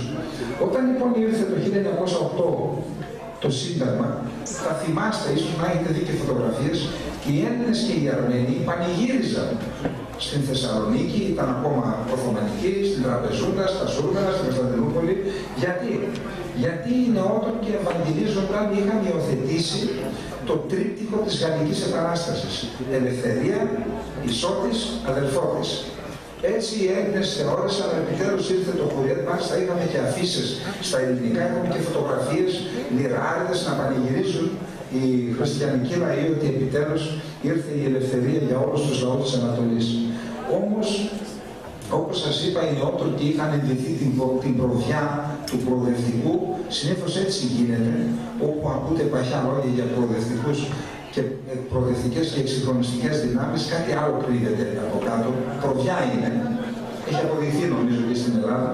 Όταν λοιπόν ήρθε το 1908 το Σύνταγμα, θα θυμάστε, ίσως να έχετε δει και φωτογραφίες, οι Έλληνες και οι Αρμένοι πανηγύριζαν στην Θεσσαλονίκη, ήταν ακόμα Οθωμανικοί, στην Τραπεζούτα, στα Σούρμερα, στην Κωνσταντινούπολη. Γιατί, Γιατί οι νεότροποι ευαγγελίζονταν, είχαν υιοθετήσει το τρίπτυχο της Γαλλικής Επανάστασης. Ελευθερία, ισότης, αδελφότης. Έτσι οι Έλληνες θεώρησαν, επιτέλους ήρθε το Κουριέτ, μάλιστα είχαμε και αφήσεις στα ελληνικά, είχαμε και φωτογραφίες, λιράριδες να πανηγυρίζουν οι χριστιανικοί λαοί ότι επιτέλους ήρθε η ελευθερία για όλους τους λαούς της Ανατολής. Όμως, όπως σας είπα, οι νεότροποι είχαν ενδυθεί την, την προβιά του προοδευτικού, συνήθως έτσι γίνεται, όπου ακούτε παχιά λόγια για προοδευτικούς και προοδευτικές και εξυγχρονιστικές δυνάμεις, κάτι άλλο κρύβεται από κάτω, προβιά είναι, έχει αποδειχθεί νομίζω και στην Ελλάδα.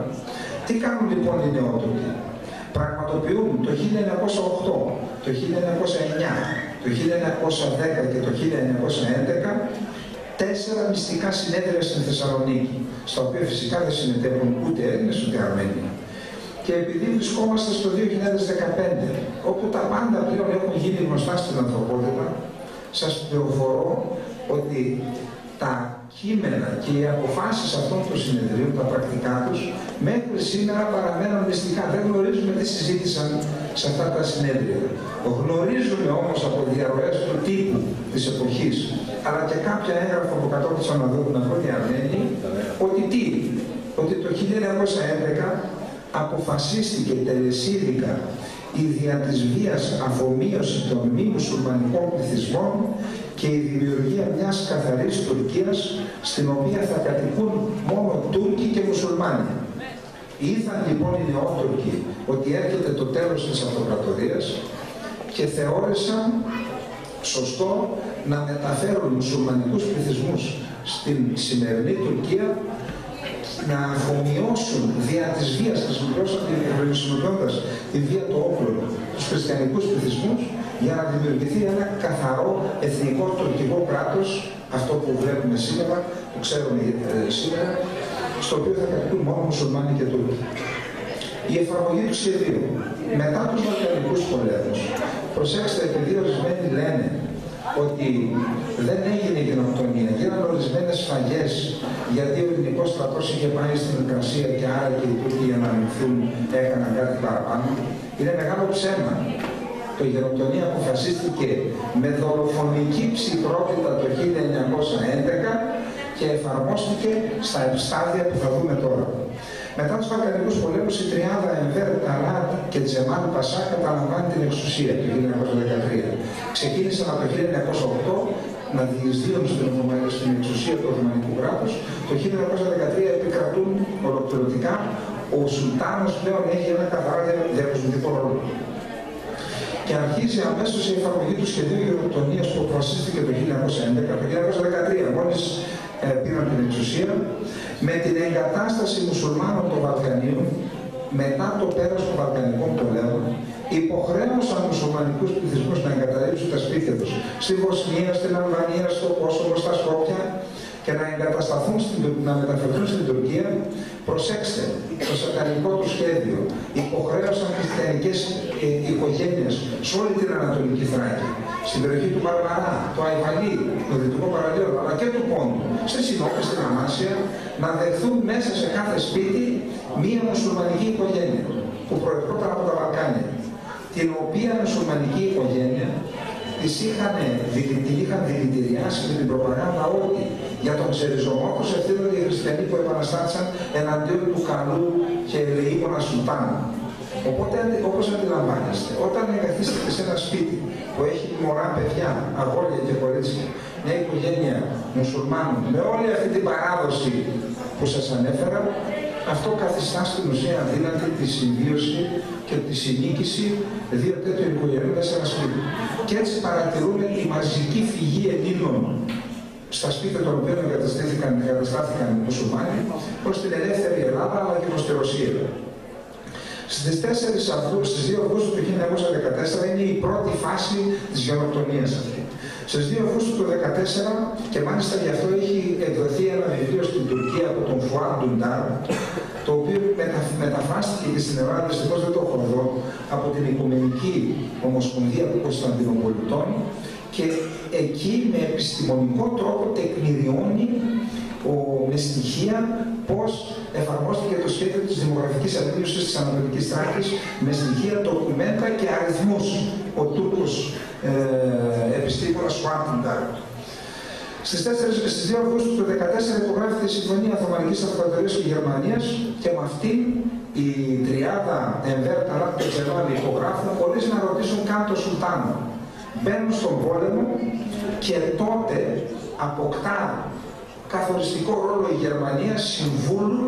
Τι κάνουν λοιπόν οι νεότροποι. Πραγματοποιούν το 1908, το 1909, το 1910 και το 1911 τέσσερα μυστικά συνέδρια στην Θεσσαλονίκη, στα οποία φυσικά δεν συμμετέχουν ούτε Έλληνες ούτε Αρμένοι. Και επειδή βρισκόμαστε στο 2015, όπου τα πάντα πλέον έχουν γίνει γνωστά στην ανθρωπότητα, σας πληροφορώ ότι τα κείμενα και οι αποφάσεις αυτών των συνεδρίων, τα πρακτικά τους, μέχρι σήμερα παραμένουν μυστικά. Δεν γνωρίζουμε τι συζήτησαν σε αυτά τα συνέδρια. Γνωρίζουμε όμως από διαρροές του τύπου της εποχής, αλλά και κάποια έγγραφα που κατόρθωσαν να δουν από την Αρμένη, ότι τι, ότι το 1911 αποφασίστηκε τελεσίδικα η δια της βίας αφομοίωση των μη μουσουλμανικών πληθυσμών και η δημιουργία μιας καθαρής Τουρκίας στην οποία θα κατοικούν μόνο Τούρκοι και Μουσουλμάνοι. Είδαν λοιπόν οι νεότουρκοι ότι έρχεται το τέλος της αυτοκρατορίας και θεώρησαν σωστό να μεταφέρουν μουσουλμανικούς πληθυσμούς στην σημερινή Τουρκία να αφομοιώσουν δια της βίας, χρησιμοποιώντας τη βία των όπλων, τους χριστιανικούς πληθυσμούς, για να δημιουργηθεί ένα καθαρό εθνικό τουρκικό κράτος, αυτό που βλέπουμε σήμερα, που ξέρουμε ε, σήμερα, στο οποίο θα κατοικούν μόνο μουσουλμάνοι και Τούρκοι. Η εφαρμογή του σχεδίου μετά τους Βαλκανικούς πολέμους, προσέξτε, επειδή ορισμένοι λένε ότι δεν έγινε γενοκτονία, γίνανε ορισμένες σφαγέ γιατί ο ελληνικός στρατός είχε πάει στην Ουκρασία και άρα και οι Τούρκοι για να αμυνθούν έκαναν κάτι παραπάνω. Είναι μεγάλο ψέμα. Το γενοκτονία αποφασίστηκε με δολοφονική ψυχρότητα το 1911 και εφαρμόστηκε στα στάδια που θα δούμε τώρα. Μετά τους Βαλκανικούς πολέμους, η τριάδα Εμβέρ, Ταλάτ και Τζεμάν Πασά καταλαμβάνει την εξουσία το 1913. Ξεκίνησαν από το 1908 να διεισδύουν στην, εξουσία του Οθωμανικού κράτους. Το 1913 επικρατούν ολοκληρωτικά. Ο Σουλτάνος πλέον έχει ένα καθαρά διακοσμητικό ρόλο. Και αρχίζει αμέσως η εφαρμογή του σχεδίου γεωκτονία που αποφασίστηκε το 1911, το 1913, μόλις ε, πήραν την εξουσία, με την εγκατάσταση μουσουλμάνων των Βαλκανίων μετά το πέρας των Βαλκανικών πολέμων υποχρέωσαν μουσουλμανικούς πληθυσμούς να εγκαταλείψουν τα σπίτια τους στη Βοσνία, στην Αλβανία, στο Κόσοβο, στα Σκόπια και να εγκατασταθούν, στην, να μεταφερθούν στην Τουρκία. Προσέξτε, το σατανικό του σχέδιο υποχρέωσαν χριστιανικές ε, οικογένειες σε όλη την Ανατολική Θράκη στην περιοχή του Παρμαρά, το Αϊβαλί, το Δυτικό Παραλίο, αλλά και του Πόντου, στη Συνόπη, στην Αμάσια, να δεχθούν μέσα σε κάθε σπίτι μία μουσουλμανική οικογένεια που προερχόταν από τα Βαλκάνια. Την οποία μουσουλμανική οικογένεια τις είχαν, την είχαν δηλητηριάσει με την προπαγάνδα ότι για τον ξεριζωμό τους ευθύνονται οι χριστιανοί που επαναστάτησαν εναντίον του καλού και ελεήμονα Σουλτάνου. Οπότε, όπως αντιλαμβάνεστε, όταν εγκαθίσταται σε ένα σπίτι που έχει μωρά παιδιά, αγόρια και κορίτσια, μια οικογένεια μουσουλμάνων, με όλη αυτή την παράδοση που σας ανέφερα, αυτό καθιστά στην ουσία αδύνατη τη συμβίωση και τη συνήκηση δύο τέτοιων οικογενειών σε ένα σπίτι. Και έτσι παρατηρούμε τη μαζική φυγή Ελλήνων στα σπίτια των οποίων εγκαταστάθηκαν, εγκαταστάθηκαν οι μουσουλμάνοι προς την ελεύθερη Ελλάδα αλλά και προς τη Ρωσία. Στις 4 Αυγούστου, στις 2 Αυγούστου του 1914 είναι η πρώτη φάση της γενοκτονίας αυτή. Στις 2 Αυγούστου του 2014 και μάλιστα γι' αυτό έχει εκδοθεί ένα βιβλίο στην Τουρκία από τον Φουάν Ντουντάρ το οποίο μετα, μεταφράστηκε και στην Ελλάδα, δυστυχώς δεν το έχω εδώ, από την Οικουμενική Ομοσπονδία των Κωνσταντινοπολιτών και εκεί με επιστημονικό τρόπο τεκμηριώνει ο, με στοιχεία πώς εφαρμόστηκε το σχέδιο της δημογραφικής αντίληψης της Ανατολικής Τράκης με στοιχεία, ντοκουμέντα και αριθμούς ο Τούρκος ε, επιστήμονας Χουάντινταρ. Στις 4, στις 2 Αυγούστου του 2014 υπογράφεται η Συμφωνία Οθωμανικής Αυτοκρατορίας και Γερμανίας και με αυτή η τριάδα Εμβέρ, Ταλάτ και Τζελάλη υπογράφουν χωρίς να ρωτήσουν καν το Σουλτάνο. Μπαίνουν στον πόλεμο και τότε αποκτά καθοριστικό ρόλο η Γερμανία συμβούλου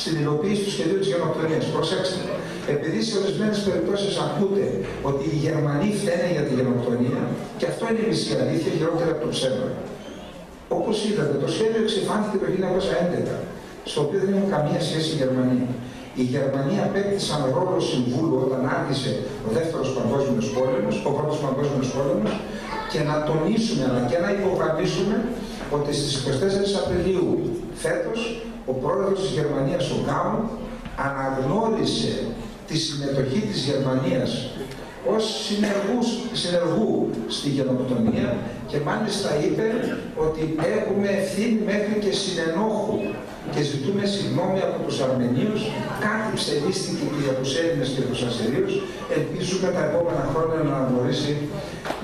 στην υλοποίηση του σχεδίου της γενοκτονίας. Προσέξτε, επειδή σε ορισμένες περιπτώσεις ακούτε ότι οι Γερμανοί φταίνε για τη γενοκτονία, και αυτό είναι η μισή αλήθεια, χειρότερα από το ψέμα. Όπως είδατε, το σχέδιο εξεφάνθηκε το 1911, στο οποίο δεν έχουν καμία σχέση η Γερμανία. Οι Γερμανοί απέκτησαν ρόλο συμβούλου όταν άρχισε ο δεύτερος παγκόσμιος πόλεμος, ο πρώτος παγκόσμιος πόλεμος, και να τονίσουμε αλλά και να υπογραμμίσουμε ότι στις 24 Απριλίου φέτος ο πρόεδρος της Γερμανίας, ο Γκάουν, αναγνώρισε τη συμμετοχή της Γερμανίας ως συνεργούς, συνεργού στη γενοκτονία και μάλιστα είπε ότι έχουμε ευθύνη μέχρι και συνενόχου και ζητούμε συγγνώμη από τους Αρμενίους, κάτι ψελίστηκε και για τους Έλληνες και τους Ασσυρίους, ελπίζουμε τα επόμενα χρόνια να αναγνωρίσει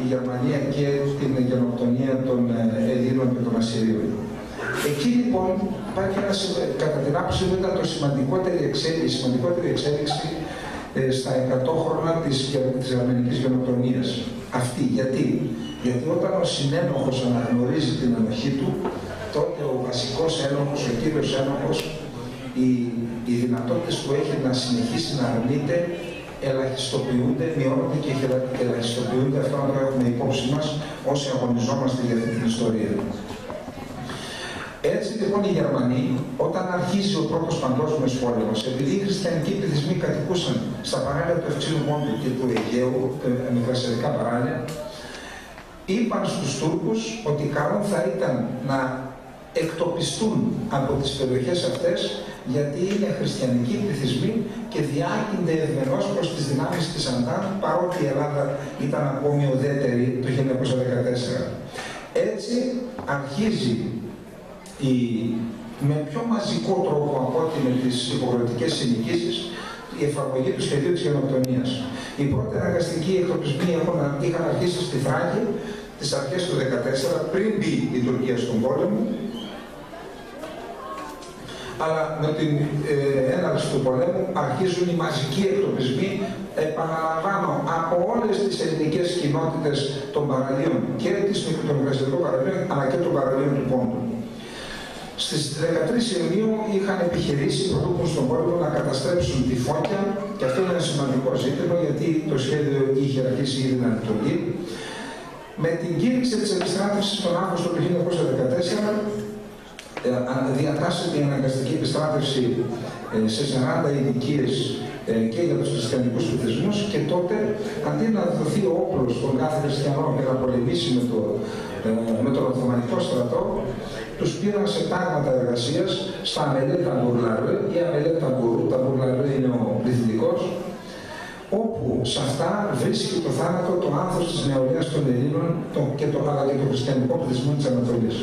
η Γερμανία και την γενοκτονία των ε, Ελλήνων και των Ασσυρίων. Εκεί λοιπόν υπάρχει ένα, κατά την άποψη μου ήταν το σημαντικότερη εξέλιξη, η σημαντικότερη εξέλιξη ε, στα 100 χρόνια της, της Αρμενικής γενοκτονίας. Αυτή. Γιατί; Γιατί όταν ο συνένοχος αναγνωρίζει την ενοχή του, τότε ο βασικός ένοχος, ο κύριος ένοχος, οι, οι δυνατότητες που έχει να συνεχίσει να αρνείται ελαχιστοποιούνται, μειώνονται και ελαχιστοποιούνται. Αυτό να το έχουμε υπόψη μας όσοι αγωνιζόμαστε για αυτή την ιστορία. Έτσι λοιπόν οι Γερμανοί, όταν αρχίζει ο πρώτος παγκόσμιος πόλεμος, επειδή οι χριστιανικοί πληθυσμοί κατοικούσαν στα παράλια του Ευξήνου Πόντου και του Αιγαίου, ε, μικρασιατικά παράλια, είπαν στους Τούρκους ότι καλό θα ήταν να εκτοπιστούν από τις περιοχές αυτές γιατί είναι χριστιανικοί πληθυσμοί και διάκυνται ευμενώς προς τις δυνάμεις της Αντάν παρότι η Ελλάδα ήταν ακόμη ουδέτερη το 1914. Έτσι αρχίζει η, με πιο μαζικό τρόπο από ό,τι με τις υποχρεωτικές συνοικήσεις η εφαρμογή του σχεδίου της γενοκτονίας. Οι πρώτοι αναγκαστικοί εκτοπισμοί είχαν αρχίσει στη Θράκη τις αρχές του 2014 πριν μπει η Τουρκία στον πόλεμο αλλά με την ε, έναρξη του πολέμου αρχίζουν οι μαζικοί εκτοπισμοί, επαναλαμβάνω, από όλες τις ελληνικές κοινότητες των παραλίων και της μικρομεσαίων παραλίων, αλλά και των παραλίων του Πόντου. Στις 13 Ιουνίου είχαν επιχειρήσει πρωτού στον πόλεμο να καταστρέψουν τη Φώκια και αυτό είναι ένα σημαντικό ζήτημα γιατί το σχέδιο είχε αρχίσει ήδη να λειτουργεί. Με την κήρυξη της επιστράτευσης τον Αύγουστο του 1914 ε, διατάσσεται η αναγκαστική επιστράτευση ε, σε 40 ειδικίες ε, και για τους χριστιανικούς πληθυσμούς και τότε αντί να δοθεί όπλος στον κάθε χριστιανό για να πολεμήσει με, το, με τον Οθωμανικό στρατό, τους πήραν σε τάγματα εργασίας στα αμελέ ταμπουρλαρέ ή αμελέ ταμπουρού, ταμπουρλαρέ είναι ο πληθυντικός, όπου σε αυτά βρίσκει το θάνατο το άνθος της νεολαίας των Ελλήνων και το, αλλά και των χριστιανικών πληθυσμών της Ανατολής.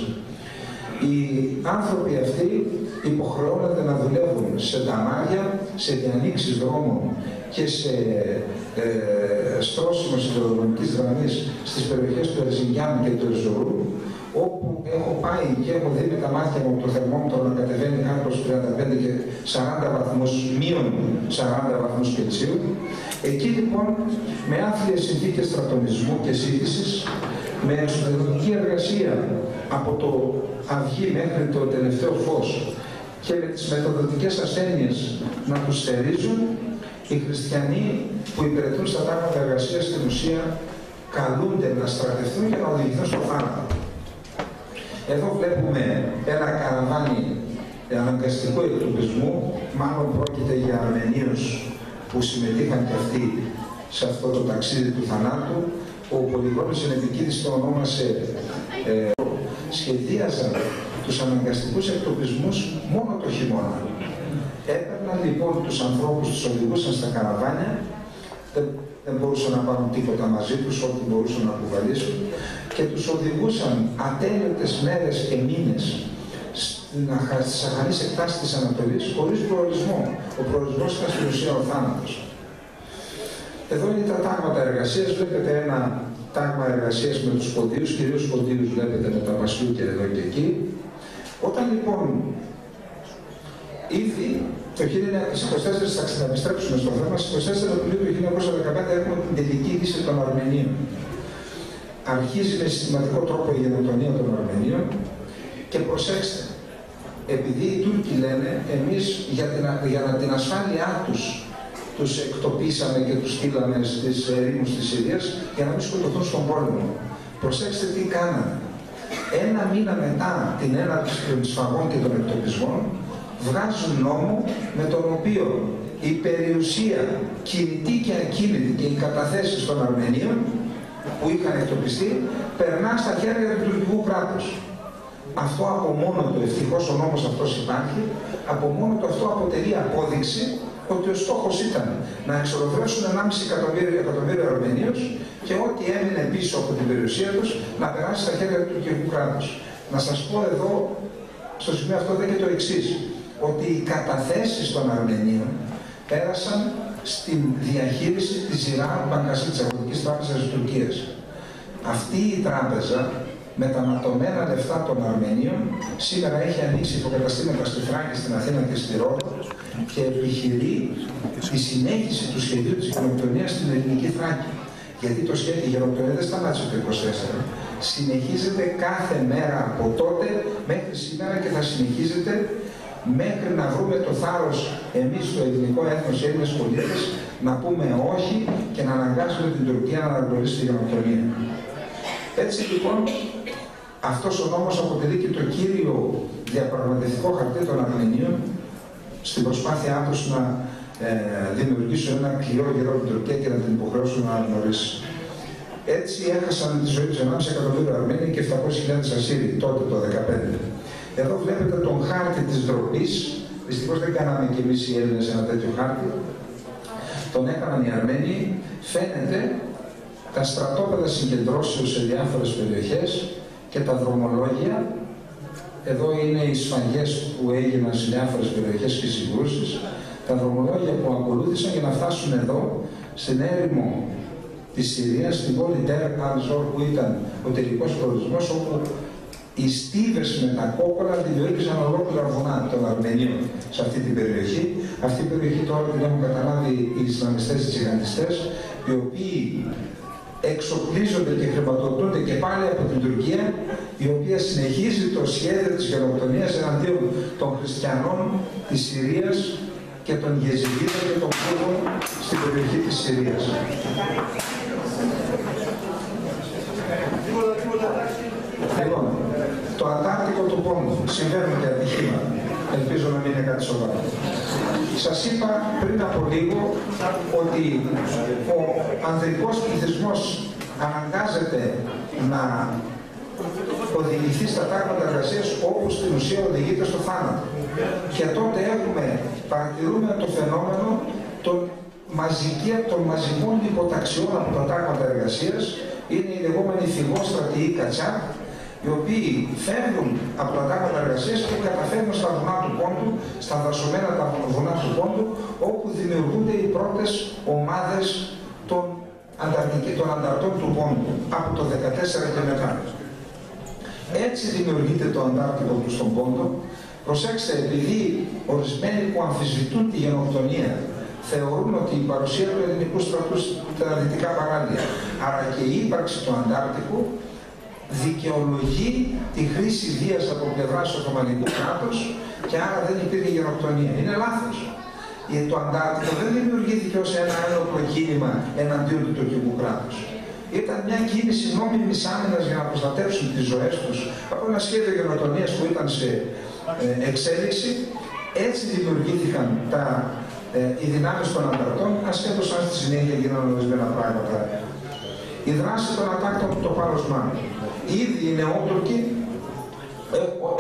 Οι άνθρωποι αυτοί υποχρεώνονται να δουλεύουν σε ταμάρια, σε διανοίξεις δρόμων και σε ε, στρώσιμο σιδηροδρομικής γραμμής στις περιοχές του Ερζιγιάν και του Ερζορού, όπου έχω πάει και έχω δει με τα μάτια μου το θερμόμετρο να κατεβαίνει κάτω στους 35 και 40 βαθμούς, μείον 40 βαθμούς Κελσίου. Εκεί λοιπόν με άθλιες συνθήκες στρατονισμού και σύντησης, με εξωτερική εργασία από το αυγή μέχρι το τελευταίο φως και με τις μεταδοτικές ασθένειες να τους στερίζουν, οι χριστιανοί που υπηρετούν στα τάγματα εργασίας στην ουσία καλούνται να στρατευτούν και να οδηγηθούν στο θάνατο. Εδώ βλέπουμε ένα καραβάνι αναγκαστικού εκτοπισμού, μάλλον πρόκειται για Αρμενίους που συμμετείχαν και αυτοί σε αυτό το ταξίδι του θανάτου. Ο Πολυγόνος Ενεπικίδης το ονόμασε ε, σχεδίαζαν τους αναγκαστικούς εκτοπισμούς μόνο το χειμώνα. Έπαιρναν λοιπόν τους ανθρώπους, τους οδηγούσαν στα καραβάνια, δεν, δεν μπορούσαν να πάρουν τίποτα μαζί τους, ό,τι μπορούσαν να κουβαλήσουν και τους οδηγούσαν ατέλειωτες μέρες και μήνες στις αχανείς εκτάσεις της Ανατολής χωρίς προορισμό. Ο προορισμός ήταν στην ουσία ο θάνατος. Εδώ είναι τα τάγματα εργασίας. Βλέπετε ένα τάγμα εργασίας με τους ποντίους, κυρίως ποντίους βλέπετε με τα βασλούκια εδώ και εκεί. Όταν λοιπόν ήδη το 1924, θα επιστρέψουμε στο θέμα, στις 24 Απριλίου του 1915 έχουμε την τελική είδηση των Αρμενίων. Αρχίζει με συστηματικό τρόπο η γενοτονία των Αρμενίων και προσέξτε, επειδή οι Τούρκοι λένε εμείς για την, για την ασφάλειά τους τους εκτοπίσαμε και τους στείλαμε στις ερήμους της Συρίας για να μην σκοτωθούν στον πόλεμο. Προσέξτε τι κάνανε. Ένα μήνα μετά την έναρξη των σφαγών και των εκτοπισμών βγάζουν νόμο με τον οποίο η περιουσία κινητή και ακίνητη και οι καταθέσεις των Αρμενίων που είχαν εκτοπιστεί περνά στα χέρια του τουρκικού κράτους. Αυτό από μόνο του, ευτυχώς ο νόμος αυτός υπάρχει, από μόνο του αυτό αποτελεί απόδειξη ότι ο στόχος ήταν να εξολοθρεύσουν 1,5 εκατομμύριο, εκατομμύριο Αρμενίους και ό,τι έμεινε πίσω από την περιουσία τους να περάσει στα χέρια του τουρκικού κράτους. Να σας πω εδώ, στο σημείο αυτό, δεν και το εξής, ότι οι καταθέσεις των Αρμενίων πέρασαν στην διαχείριση της Ζηρά Μπαγκασί, της Αγροτική Τράπεζας της Τουρκίας. Αυτή η τράπεζα με τα ματωμένα λεφτά των Αρμενίων σήμερα έχει ανοίξει υποκαταστήματα στη Φράγκη, στην Αθήνα και στη Ρόδο και επιχειρεί τη συνέχιση του σχεδίου της γενοκτονίας στην ελληνική Θράκη. Γιατί το σχέδιο γενοκτονίας δεν σταμάτησε το 24. Συνεχίζεται κάθε μέρα από τότε μέχρι σήμερα και θα συνεχίζεται μέχρι να βρούμε το θάρρος εμείς το ελληνικό έθνος, οι Έλληνες πολίτες, να πούμε όχι και να αναγκάσουμε την Τουρκία να αναγνωρίσει τη γενοκτονία. Έτσι λοιπόν, αυτός ο νόμος αποτελεί και το κύριο διαπραγματευτικό χαρτί των Αρμενίων στην προσπάθειά τους να ε, δημιουργήσουν ένα κλειό γύρω από την Τουρκία και να την υποχρεώσουν να αναγνωρίσει. Έτσι έχασαν τη ζωή τους 1,5 εκατομμύριο Αρμένοι και 700.000 Ασσύριοι τότε το 2015. Εδώ βλέπετε τον χάρτη της ντροπής. Δυστυχώς δεν κάναμε κι εμείς οι Έλληνες ένα τέτοιο χάρτη. Τον έκαναν οι Αρμένοι. Φαίνεται τα στρατόπεδα συγκεντρώσεως σε διάφορες περιοχές και τα δρομολόγια εδώ είναι οι σφαγές που έγιναν σε διάφορες περιοχές και συγκρούσεις, τα δρομολόγια που ακολούθησαν για να φτάσουν εδώ, στην έρημο της Συρίας, στην πόλη Τέρα Καλζόρ που ήταν ο τελικός προορισμός, όπου οι στίβες με τα κόκκολα δημιούργησαν ολόκληρα βουνά των Αρμενίων σε αυτή την περιοχή. Αυτή η περιοχή τώρα την έχουν καταλάβει οι Ισλαμιστές και οι οι οποίοι εξοπλίζονται και χρηματοδοτούνται και πάλι από την Τουρκία, η οποία συνεχίζει το σχέδιο της γενοκτονίας εναντίον των χριστιανών της Συρίας και των Γεζιδίτων και των Κούρδων στην περιοχή της Συρίας. Λοιπόν, το Αντάρτικο του Πόντου συμβαίνουν και ατυχήματα. Ελπίζω να μην είναι κάτι σοβαρό. Σας είπα πριν από λίγο ότι ο ανδρικός πληθυσμός αναγκάζεται να οδηγηθεί στα τάγματα εργασίας όπου στην ουσία οδηγείται στο θάνατο. Και τότε έχουμε, παρατηρούμε το φαινόμενο των, μαζική, των μαζικών υποταξιών από τα τάγματα εργασίας, είναι οι λεγόμενοι φυγόστρατοι ή κατσά, οι οποίοι φεύγουν από τα τάγματα εργασίας και καταφέρνουν στα βουνά του πόντου, στα δασωμένα τα βουνά του πόντου, όπου δημιουργούνται οι πρώτες ομάδες των, των ανταρτών του πόντου από το 14 και μετά. Έτσι δημιουργείται το Αντάρτικο του στον πόντο. Προσέξτε, επειδή ορισμένοι που αμφισβητούν τη γενοκτονία θεωρούν ότι η παρουσία του ελληνικού στρατού στα δυτικά παράλια, άρα και η ύπαρξη του Αντάρτικου δικαιολογεί τη χρήση βίας από πλευράς του Οθωμανικού κράτους και άρα δεν υπήρχε γενοκτονία. Είναι λάθος. Το Αντάρτικο δεν δημιουργήθηκε ως ένα ένοπλο κίνημα εναντίον του τουρκικού κράτους. ήταν μια κίνηση νόμιμης άμυνας για να προστατεύσουν τις ζωές τους από ένα σχέδιο γενοτονίας που ήταν σε ε, εξέλιξη. Έτσι δημιουργήθηκαν τα, ε, οι δυνάμεις των ανταρτών, ασχέτως αν στη συνέχεια γίνανε ορισμένα πράγματα. Η δράση των ατάκτων του Πάλωσμα. Ήδη οι νεότουρκοι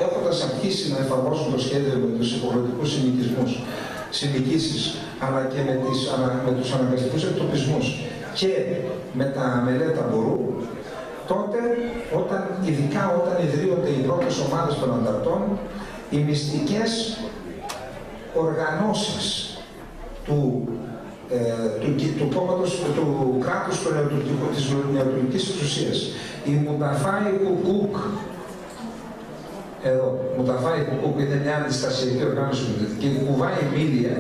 έχοντας αρχίσει να εφαρμόσουν το σχέδιο με τους υποχρεωτικούς συνοικισμούς, συνοικήσει, αλλά και με, τις, με τους αναγκαστικούς εκτοπισμούς και με τα μελέτα μπορού, τότε, όταν, ειδικά όταν ιδρύονται οι πρώτες ομάδες των ανταρτών, οι μυστικές οργανώσεις του, ε, του, του, κόμματος, του κράτους του νεοτουρκικού, της νεοτουρκικής εξουσίας, η Μουνταφάη Κουκούκ, εδώ, Μουνταφάη Κουκούκ είναι μια αντιστασιακή οργάνωση και η Κουβάη Μίλια,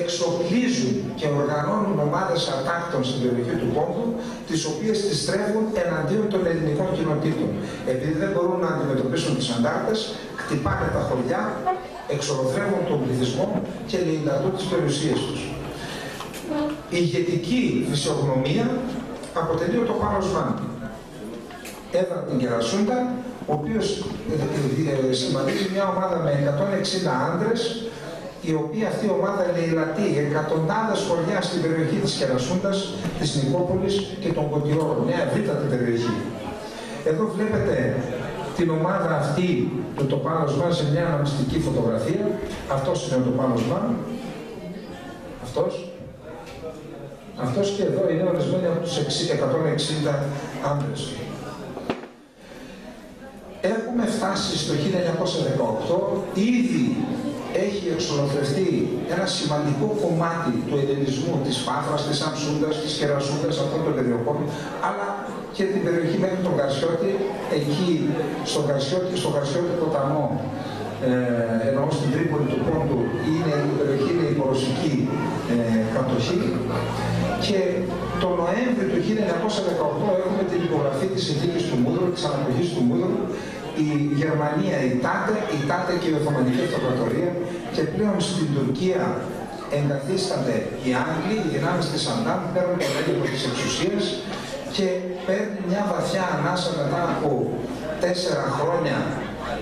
εξοπλίζουν και οργανώνουν ομάδες ατάκτων στην περιοχή του Πόντου, τις οποίες τις στρέφουν εναντίον των ελληνικών κοινοτήτων. Επειδή δεν μπορούν να αντιμετωπίσουν τις αντάρτες, χτυπάνε τα χωριά, εξορροφεύουν τον πληθυσμό και λαιλατούν τις περιουσίες τους. Η ηγετική φυσιογνωμία αποτελεί το πάνω σβάν. Έδρα την Κερασούντα, ο οποίος ε, ε, ε, σχηματίζει μια ομάδα με 160 άντρες η οποία αυτή η ομάδα λαιλατεί εκατοντάδες χωριά στην περιοχή της Κερασούντας, της Νικόπολης και των Κοντιόρων, μια ευρύτατη περιοχή. Εδώ βλέπετε την ομάδα αυτή του το Μαν σε μια αναμυστική φωτογραφία. Αυτός είναι ο το Μαν. Αυτός. Αυτός και εδώ είναι ορισμένοι από τους 160 άντρες. Έχουμε φτάσει στο 1918, ήδη έχει εξολοθρευτεί ένα σημαντικό κομμάτι του ελληνισμού της Πάθρας, της Αμσούντας, της Κερασούντας, αυτών των περιοχών, αλλά και την περιοχή μέχρι τον Καρσιώτη, εκεί στον Καρσιώτη, στο Καρσιώτη ποταμό, ε, ενώ στην Τρίπολη του Πόντου είναι, η περιοχή είναι η πορωσική ε, κατοχή και το Νοέμβρη του 1918 έχουμε την υπογραφή της συνθήκης του Μούδρου, της αναποχής του Μούδρου, η Γερμανία, η ΤΑΤΕ, η ΤΑΤΕ και η Οθωμανική Αυτοκρατορία και πλέον στην Τουρκία εγκαθίστανται οι Άγγλοι, οι δυνάμεις της Αντάμ, παίρνουν το μέγεθος της εξουσίας και παίρνει μια βαθιά ανάσα μετά από τέσσερα χρόνια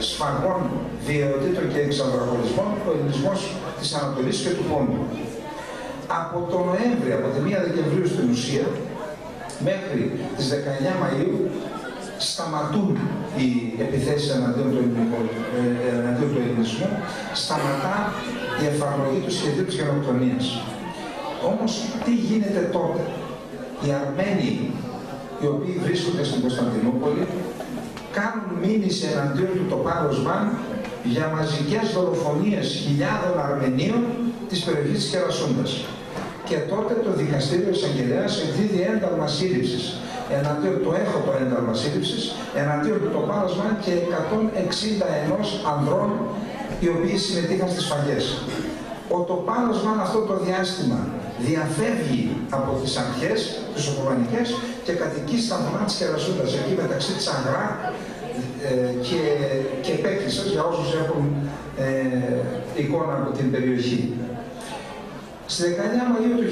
σφαγών, βιαιοτήτων και εξανδρακολισμών, ο ελληνισμός της Ανατολής και του Πόντου. Από τον Νοέμβριο, από τη 1 Δεκεμβρίου στην ουσία, μέχρι τις 19 Μαΐου σταματούν οι επιθέσεις εναντίον του, ε, ε, εναντίον του ελληνισμού, σταματά η εφαρμογή του σχεδίου της γενοκτονίας. Όμως τι γίνεται τότε; Οι Αρμένοι οι οποίοι βρίσκονται στην Κωνσταντινούπολη κάνουν μήνυση εναντίον του Τοπάρος-Μαν για μαζικές δολοφονίες χιλιάδων Αρμενίων της περιοχής της Κερασούντας. Και τότε το δικαστήριο εισαγγελέας εκδίδει ένταλμα σύλληψης εναντίον το έχω το ένταλμα σύλληψης, εναντίον του το πάλασμα και 161 ανδρών οι οποίοι συμμετείχαν στις φαγές. Ο το πάλασμα αυτό το διάστημα διαφεύγει από τις αρχές, τις Οθωμανικές και κατοικεί στα βουνά της Κερασούντας, εκεί μεταξύ της Αγρά ε, και, και για όσους έχουν ε, εικόνα από την περιοχή. Στη 19 Μαΐου του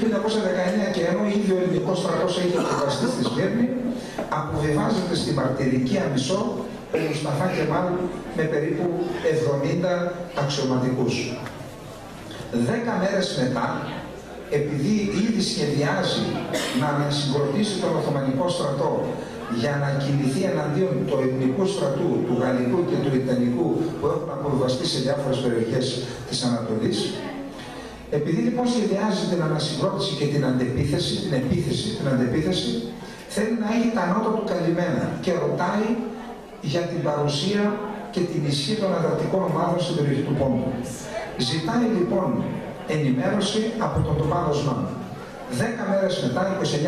1919 και ενώ ήδη ο ελληνικός στρατός έχει αποβαστεί στη Σμύρνη, αποβιβάζεται στη μαρτυρική Αμισό ο Μουσταφά Κεμάλ με περίπου 70 αξιωματικούς. Δέκα μέρες μετά, επειδή ήδη σχεδιάζει να ανασυγκροτήσει τον Οθωμανικό στρατό για να κινηθεί εναντίον του ελληνικού στρατού, του γαλλικού και του ιταλικού που έχουν αποβιβαστεί σε διάφορες περιοχές της Ανατολής, επειδή λοιπόν σχεδιάζει την ανασυγκρότηση και την αντεπίθεση, την επίθεση, την αντεπίθεση, θέλει να έχει τα νότα του καλυμμένα και ρωτάει για την παρουσία και την ισχύ των αδρατικών ομάδων στην περιοχή του Πόντου. Ζητάει λοιπόν ενημέρωση από τον Τοπάδοσμα. Δέκα μέρες μετά,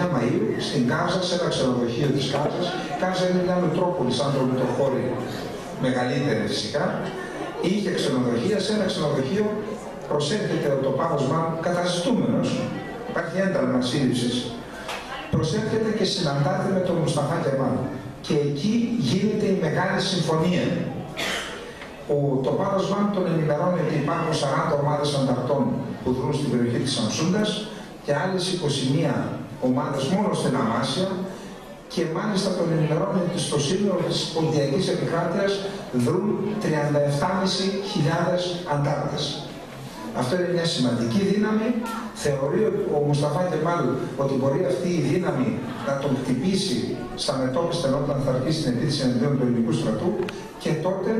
29 Μαΐου, στην Κάζα, σε ένα ξενοδοχείο της Κάζας, η Κάζα είναι μια μετρόπολη σαν το Μητροχώρι, μεγαλύτερη φυσικά, είχε ξενοδοχεία σε ένα ξενοδοχείο προσέρχεται το πάγωσμα καταζητούμενος, υπάρχει ένταλμα σύλληψης, προσέρχεται και συναντάται με τον Μουσταφά Κεμάλ. Και εκεί γίνεται η μεγάλη συμφωνία. Ο, το Πάγωσμα τον ενημερώνει ότι υπάρχουν 40 ομάδες ανταρτών που δρούν στην περιοχή της Σαμσούντας και άλλες 21 ομάδες μόνο στην Αμάσια και μάλιστα τον ενημερώνει ότι στο σύνολο της Ποντιακής Επικράτειας δρούν 37.500 αντάρτες. Αυτό είναι μια σημαντική δύναμη. Θεωρεί ο Μουσταφά Κεμάλ ότι μπορεί αυτή η δύναμη να τον χτυπήσει στα μετώπιστα όταν θα αρχίσει την επίθεση εναντίον του ελληνικού στρατού και τότε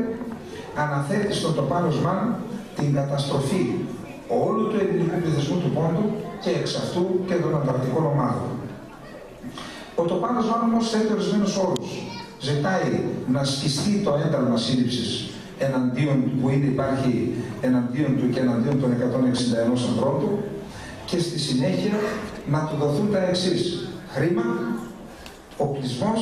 αναθέτει στον Τοπάνο Μαν την καταστροφή όλου του ελληνικού πληθυσμού του πόντου και εξ αυτού και των ανταρτικών ομάδων. Ο Τοπάνος Μαν όμως θέτει ορισμένους όρους. Ζητάει να σκιστεί το ένταλμα σύλληψης εναντίον που ήδη υπάρχει εναντίον του και εναντίον των 161 ανθρώπων του και στη συνέχεια να του δοθούν τα εξής χρήμα, οπλισμός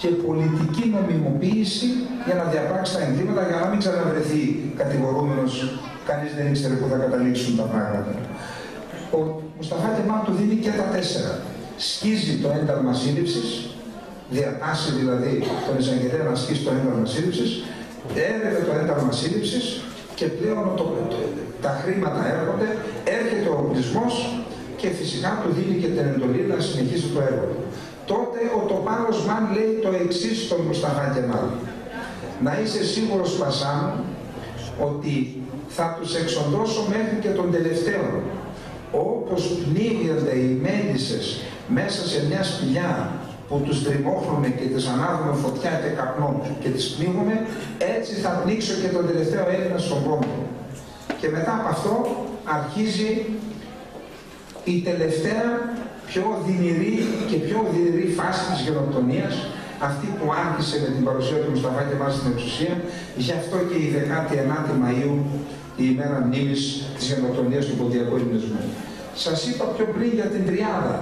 και πολιτική νομιμοποίηση για να διαπράξει τα εγκλήματα για να μην ξαναβρεθεί κατηγορούμενος κανείς δεν ήξερε πού θα καταλήξουν τα πράγματα. Ο Μουσταφά Κεμάλ του δίνει και τα τέσσερα. Σκίζει το ένταλμα σύλληψης, διατάσσει δηλαδή τον εισαγγελέα να σκίσει το ένταλμα σύλληψης, έρευε το ένταλμα σύλληψης και πλέον το, τα χρήματα έρχονται, έρχεται ο οπλισμό και φυσικά του δίνει και την εντολή να συνεχίσει το έργο του. Τότε ο Τοπάνος Μαν λέει το εξής στον Μουσταφά Κεμάλ. Να είσαι σίγουρος Πασάν ότι θα τους εξοντώσω μέχρι και τον τελευταίο. Όπως πνίγονται οι μέντισες μέσα σε μια σπηλιά που τους τριμώχνουμε και τις ανάβουμε φωτιά και καπνό και τις πνίγουμε, έτσι θα πνίξω και τον τελευταίο Έλληνα στον κόσμο. Και μετά από αυτό αρχίζει η τελευταία πιο δυνηρή και πιο δυνηρή φάση της γενοκτονίας, αυτή που άρχισε με την παρουσία του Μουσταφά και στην εξουσία, γι' αυτό και η 19η Μαΐου η ημέρα μνήμης της γενοκτονίας του ποντιακού ελληνισμού. Σας είπα πιο πριν για την τριάδα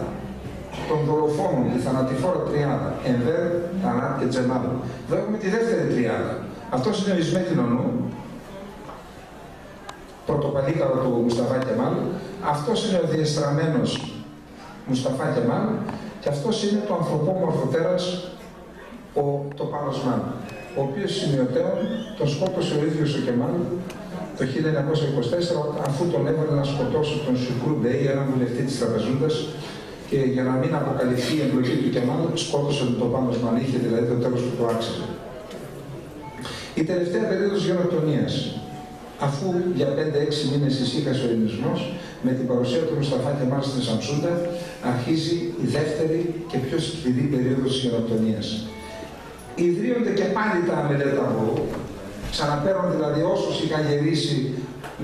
των δολοφόνων, της θανατηφόρα τριάδα, Ενβέρ, Τανάτ και Τζεμάλ. Εδώ έχουμε τη δεύτερη τριάδα. Αυτό είναι ο Ισμέτιν Ονού, πρωτοπαλίκαρο του Μουσταφά Κεμάλ. Αυτός είναι ο διεστραμμένος Μουσταφά Κεμάλ και αυτός είναι το ανθρωπόμορφο τέρας ο Τοπάνος Μάν, ο οποίος σημειωτέων τον σκότωσε ο ίδιος ο Κεμάλ το 1924 αφού τον έβαλε να σκοτώσει τον Σουκρού Ντέι, έναν βουλευτή της Τραπεζούντας και για να μην αποκαλυφθεί η εμπλοκή του Κεμάλ σκότωσε τον Τοπάνος Μάν, είχε δηλαδή το τέλος που το άξιζε. Η τελευταία περίοδος γενοκτονίας, αφού για 5-6 μήνες ησύχασε ο ελληνισμός, με την παρουσία του Μουσταφά Κεμάλ στην Σαμσούντα, αρχίζει η δεύτερη και πιο σκληρή περίοδος της γενοκτονίας. Ιδρύονται και πάλι τα αμελέτα βολού, ξαναπαίρνουν δηλαδή όσους είχαν γερήσει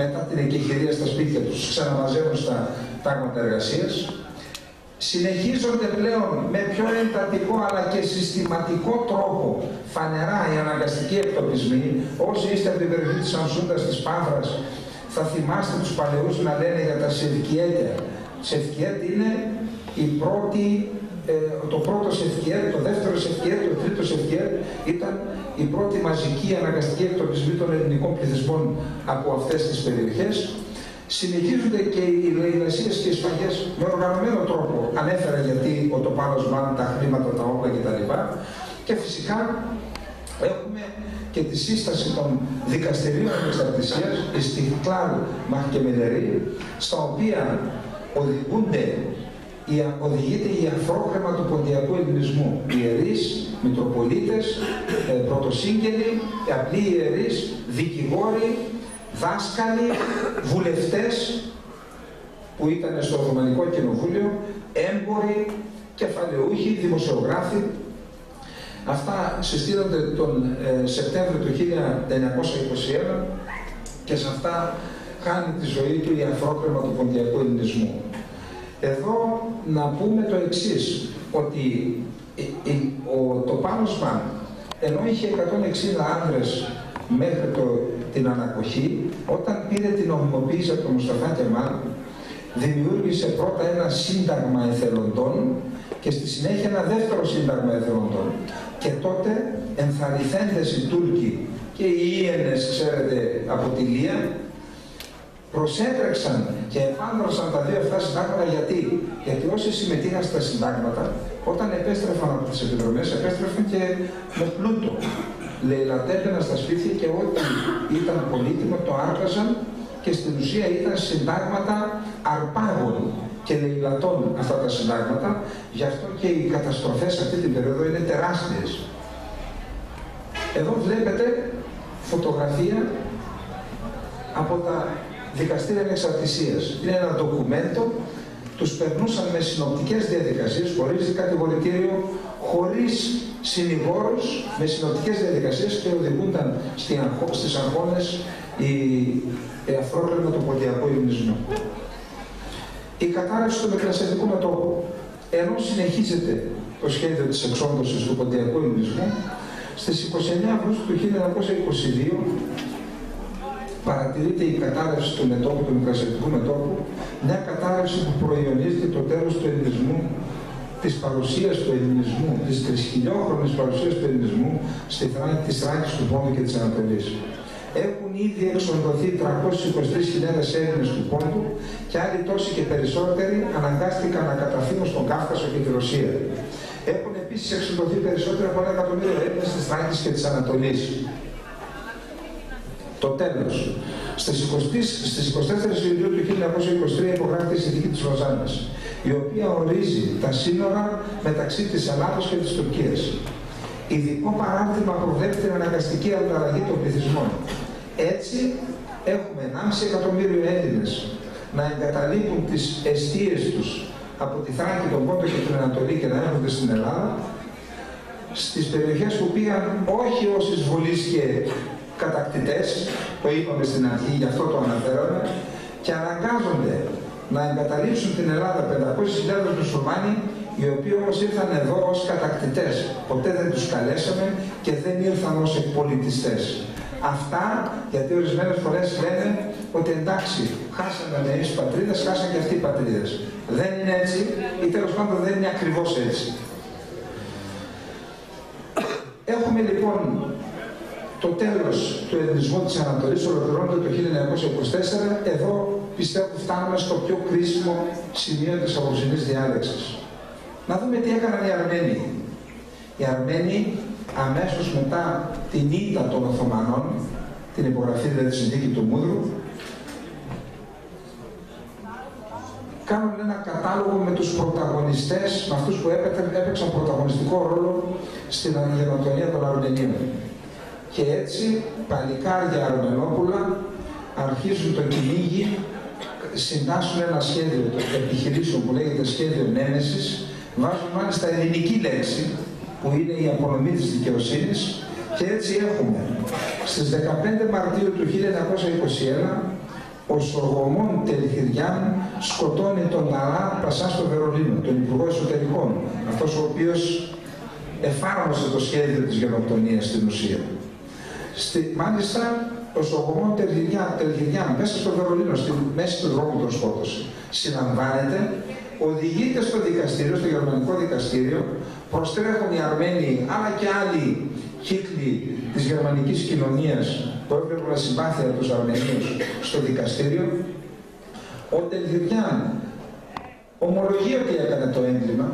μετά την εκεχηρία στα σπίτια τους, ξαναμαζεύουν στα τάγματα εργασίας. Συνεχίζονται πλέον με πιο εντατικό αλλά και συστηματικό τρόπο φανερά οι αναγκαστικοί εκτοπισμοί. Όσοι είστε από την περιοχή της Σαμσούντας, της Πάφρας, θα θυμάστε τους παλαιούς να λένε για τα Σευκιέτια. Σευκιέτ είναι η πρώτη ε, το πρώτο Σευκιέτ, το δεύτερο Σευκιέτ, το τρίτο Σευκιέτ ήταν η πρώτη μαζική αναγκαστική εκτοπισμή των ελληνικών πληθυσμών από αυτές τις περιοχές. Συνεχίζονται και οι λαϊλασίες και οι σφαγές με οργανωμένο τρόπο. Ανέφερα γιατί ο τοπάλος μάλλον τα χρήματα, τα όπλα κτλ. Και φυσικά έχουμε και τη σύσταση των δικαστηρίων εξαρτησίας, η Στιχκλάρ Μαχκεμελερή, στα οποία οδηγούνται η, οδηγείται η αφρόκρεμα του ποντιακού ελληνισμού. Ιερείς, Μητροπολίτες, ε, πρωτοσύγγελοι, απλοί ιερείς, δικηγόροι, δάσκαλοι, βουλευτές που ήταν στο Οθωμανικό Κοινοβούλιο, έμποροι, κεφαλαιούχοι, δημοσιογράφοι. Αυτά συστήνονται τον ε, Σεπτέμβριο του 1921 και σε αυτά χάνει τη ζωή του η αφρόκρεμα του ποντιακού ελληνισμού. Εδώ να πούμε το εξής, ότι ο, το Πάνωσμαν, ενώ είχε 160 άνδρες μέχρι το, την ανακοχή, όταν πήρε την νομιμοποίηση από τον Μουσταφά Κεμάλ, δημιούργησε πρώτα ένα σύνταγμα εθελοντών και στη συνέχεια ένα δεύτερο σύνταγμα εθελοντών. Και τότε ενθαρρυθέντες οι Τούρκοι και οι Ιένες, ξέρετε, από τη Λία, προσέτρεξαν και επάνδρωσαν τα δύο αυτά συντάγματα γιατί, γιατί όσοι συμμετείχαν στα συντάγματα, όταν επέστρεφαν από τις επιδρομές, επέστρεφαν και με πλούτο. Λαιλατέπαιναν στα σπίτια και ό,τι ήταν πολύτιμο το άρπαζαν και στην ουσία ήταν συντάγματα αρπάγων. και λαιλατών αυτά τα συντάγματα, γι' αυτό και οι καταστροφές αυτή την περίοδο είναι τεράστιες. Εδώ βλέπετε φωτογραφία από τα δικαστήρια εξαρτησίας. Είναι ένα ντοκουμέντο, τους περνούσαν με συνοπτικές διαδικασίες, χωρίς κατηγορητήριο, χωρίς συνηγόρους, με συνοπτικές διαδικασίες και οδηγούνταν στις αγώνες οι αφρόκλημα του ποντιακού ελληνισμού. Η κατάρρευση του εκκλησιαστικού μετώπου, ενώ συνεχίζεται το σχέδιο της εξόντωσης του ποντιακού ελληνισμού, στις 29 Αυγούστου του 1922 παρατηρείται η κατάρρευση του μετώπου, του μικρασιατικού μετώπου, μια κατάρρευση που προϊονίζεται το τέλος του ελληνισμού, της παρουσίας του ελληνισμού, της τρισχιλιόχρονης παρουσίας του ελληνισμού στη θράκη της Θράκης του Πόντου και της Ανατολής. Έχουν ήδη εξοντωθεί 323.000 Έλληνες του Πόντου και άλλοι τόσοι και περισσότεροι αναγκάστηκαν να καταφύγουν στον Κάφκασο και τη Ρωσία. Έχουν επίσης εξοντωθεί περισσότερο από ένα εκατομμύριο Έλληνες της Θράκης και της Ανατολής. Το τέλος. Στις, 20, στις 24 Ιουλίου του 1923 υπογράφει η συνθήκη της Λοζάνης, η οποία ορίζει τα σύνορα μεταξύ της Ελλάδος και της Τουρκίας. Ειδικό παράδειγμα προβλέπει την αναγκαστική ανταλλαγή των πληθυσμών. Έτσι, έχουμε 1,5 εκατομμύριο Έλληνες να εγκαταλείπουν τις αιστείες τους από τη Θράκη, τον Πόντο και την Ανατολή και να έρχονται στην Ελλάδα, στις περιοχές που πήγαν όχι ως εισβολείς και κατακτητές, το είπαμε στην αρχή, γι' αυτό το αναφέραμε, και αναγκάζονται να εγκαταλείψουν την Ελλάδα 500.000 μουσουλμάνοι, οι οποίοι όμως ήρθαν εδώ ως κατακτητές. Ποτέ δεν τους καλέσαμε και δεν ήρθαν ως εκπολιτιστές. Αυτά γιατί ορισμένες φορές λένε ότι εντάξει, χάσαμε εμείς πατρίδες, χάσαν και αυτοί οι πατρίδες. Δεν είναι έτσι ή τέλος πάντων δεν είναι ακριβώς έτσι. Έχουμε λοιπόν το τέλος του ελληνισμού της Ανατολής ολοκληρώνεται το 1924. Εδώ πιστεύω φτάνουμε στο πιο κρίσιμο σημείο της απόψινής διάλεξης. Να δούμε τι έκαναν οι Αρμένοι. Οι Αρμένοι αμέσως μετά την ήττα των Οθωμανών, την υπογραφή δηλαδή της συνθήκη του Μούδρου, κάνουν ένα κατάλογο με τους πρωταγωνιστές, με αυτούς που έπαιξαν πρωταγωνιστικό ρόλο στην γενοτονία των Αρμενίων. Και έτσι παλικάρια Αρμενόπουλα αρχίζουν το κυνήγι, συντάσσουν ένα σχέδιο επιχειρήσεων που λέγεται σχέδιο Νέμεσης, βάζουν μάλιστα ελληνική λέξη που είναι η απονομή της δικαιοσύνης και έτσι έχουμε στις 15 Μαρτίου του 1921 ο Σοργομών Τελχειριάν σκοτώνει τον Ταρά Πασά στο Βερολίνο, τον Υπουργό Εσωτερικών, αυτός ο οποίος εφάρμοσε το σχέδιο της γενοκτονίας στην ουσία. Στη, μάλιστα, ο Σοργομών Τελχειριάν μέσα στο Βερολίνο, στη μέση του δρόμου τον σκότωσε. Συναμβάνεται, οδηγείται στο δικαστήριο, στο γερμανικό δικαστήριο, προστρέχουν οι Αρμένοι αλλά και άλλοι κύκλοι της γερμανικής κοινωνίας που έβλεπαν συμπάθεια τους Αρμενίους στο δικαστήριο, ο Τελβιριάν ομολογεί ότι έκανε το έγκλημα,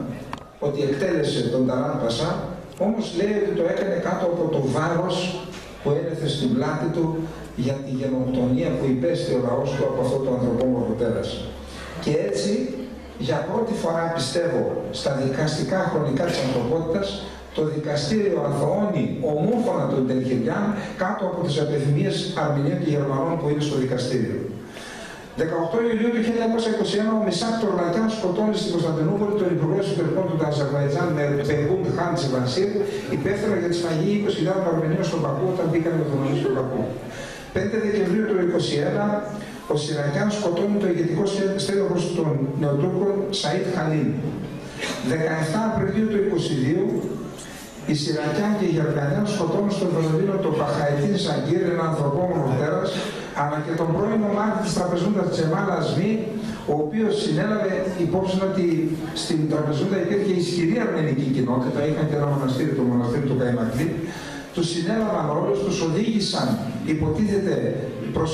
ότι εκτέλεσε τον Ταράν Πασά, όμως λέει ότι το έκανε κάτω από το βάρος που ένεθε στην πλάτη του για τη γενοκτονία που υπέστη ο λαός του από αυτό το ανθρωπόμορφο πέρασε. Και έτσι, για πρώτη φορά πιστεύω, στα δικαστικά χρονικά της ανθρωπότητας, το δικαστήριο αθωώνει ομόφωνα τον Τελχειριάν κάτω από τις επιθυμίες Αρμηνίων και Γερμανών που είναι στο δικαστήριο. 18 Ιουλίου του 1921 ο Μισάκ Τορλακιάν σκοτώνει στην Κωνσταντινούπολη τον Υπουργό Εσωτερικών του Αζερβαϊτζάν με Πεγούντ Χάν Τσιβανσίρ, υπεύθυνο για τη σφαγή 20.000 Αρμενίων στον Πακού όταν μπήκαν οι Οθωμανοί στον Πακού. 5 Δεκεμβρίου του 1921 ο Σιρακιάν σκοτώνει το ηγετικό στέλεχος των Νεοτούρκων Σαΐτ Χαλίν. 17 Απριλίου του 1922 οι Σιρακιάν και οι Γερμανοί σκοτώνουν στο Βερολίνο τον Παχαϊτίν Σαγκύρ, ένα ανθρωπόμορφο τέρα, αλλά και τον πρώην ομάδι της τραπεζούντας Τσεμάλα Ασμή, ο οποίος συνέλαβε υπόψη ότι στην τραπεζούντα υπήρχε ισχυρή αρμενική κοινότητα, είχαν και ένα μοναστήρι, το μοναστήρι του Καϊμακλή, τους συνέλαβαν όλου, τους οδήγησαν, υποτίθεται, προς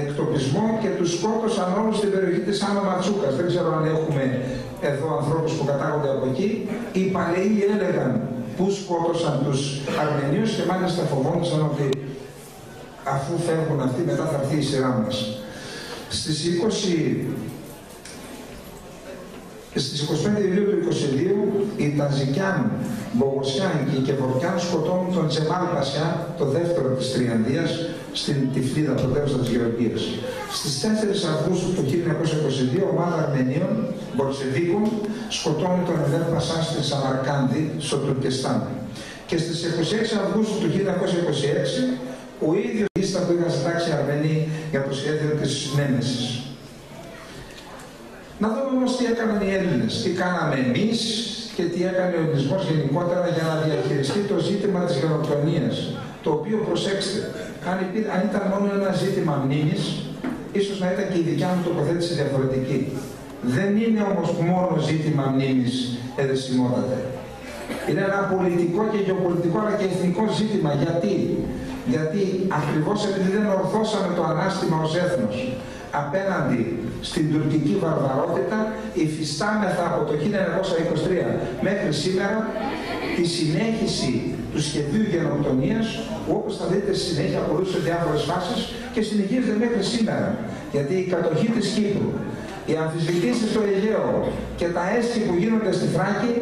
εκτοπισμό και τους σκότωσαν όλου στην περιοχή της Άνω Ματσούκας. Δεν ξέρω αν έχουμε εδώ ανθρώπους που κατάγονται από εκεί. Οι παλαιοί έλεγαν που σκότωσαν τους Αρμενίους και μάλιστα φοβόντουσαν ότι αφού φεύγουν αυτοί μετά θα έρθει η σειρά μας. Στις 20 Στις 25 Ιουλίου του 22 οι Ταζικιάν, Μπογοσιάν και οι Κεβορκιάν σκοτώνουν τον Τζεμάλ Πασιά, το δεύτερο της Τριανδίας, στην Τυφλίδα, πρωτεύουσα της Γεωργίας. Στις 4 Αυγούστου του 1922 ομάδα Αρμενίων, Μπορσεβίκων, σκοτώνει τον Εδέρ Πασά στη Σαμαρκάνδη, στο Τουρκεστάν. Και στις 26 Αυγούστου του 1926 ο ίδιος λίστα που είχαν συντάξει Αρμένοι για το σχέδιο της Νέμεσης. Να δούμε όμως τι έκαναν οι Έλληνες, τι κάναμε εμείς και τι έκανε ο Ελληνισμός γενικότερα για να διαχειριστεί το ζήτημα της γενοκτονίας. Το οποίο προσέξτε, αν, αν ήταν μόνο ένα ζήτημα μνήμης, ίσως να ήταν και η δικιά μου τοποθέτηση διαφορετική. Δεν είναι όμως μόνο ζήτημα μνήμης εδεσιμότατε. Είναι ένα πολιτικό και γεωπολιτικό αλλά και εθνικό ζήτημα. Γιατί, Γιατί ακριβώς επειδή δεν ορθώσαμε το ανάστημα ως έθνος απέναντι στην τουρκική βαρβαρότητα υφιστάμεθα από το 1923 μέχρι σήμερα τη συνέχιση του σχεδίου γενοκτονίας που όπως θα δείτε στη συνέχεια ακολούθησε διάφορες φάσεις και συνεχίζεται μέχρι σήμερα. Γιατί η κατοχή της Κύπρου, οι αμφισβητήσεις στο Αιγαίο και τα έσχη που γίνονται στη Φράκη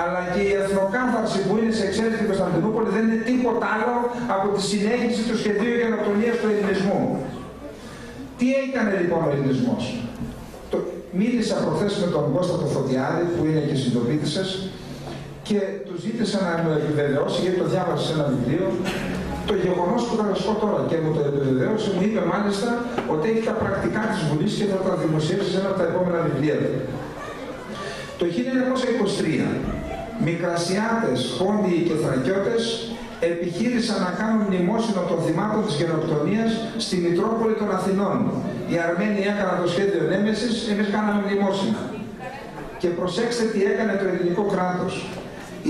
αλλά και η εθνοκάθαρση που είναι σε εξέλιξη στην Κωνσταντινούπολη δεν είναι τίποτα άλλο από τη συνέχιση του σχεδίου γενοκτονίας του ελληνισμού. Τι έκανε λοιπόν ο ελληνισμός; Το, μίλησα προχθές με τον Κώστα το Φωτιάδη που είναι και συντοπίτης σας και του ζήτησα να μου επιβεβαιώσει γιατί το διάβασα σε ένα βιβλίο το γεγονός που θα σας πω τώρα και μου το επιβεβαίωσε μου είπε μάλιστα ότι έχει τα πρακτικά της Βουλής και θα τα δημοσιεύσει σε ένα από τα επόμενα βιβλία του. Το 1923 Μικρασιάτες, Πόντιοι και Θρακιώτες επιχείρησαν να κάνουν μνημόσυνο των θυμάτων της γενοκτονίας στη Μητρόπολη των Αθηνών. Οι Αρμένοι έκαναν το σχέδιο Νέμεσης, εμείς κάναμε μνημόσυνα. Και προσέξτε τι έκανε το ελληνικό κράτος.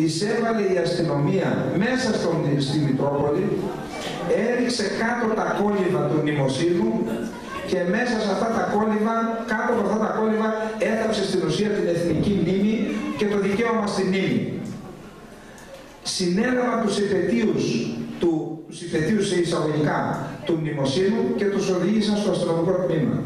Εισέβαλε η αστυνομία μέσα στον, στη Μητρόπολη, έριξε κάτω τα κόλληβα του μνημοσύνου και μέσα σε αυτά τα κόλληβα, κάτω από αυτά τα κόλληβα έθαψε στην ουσία την εθνική μνήμη και το δικαίωμα στη μνήμη συνέλαβα τους υπετίους του, τους υπετίους σε εισαγωγικά του μνημοσύνου και τους οδήγησαν στο αστυνομικό τμήμα.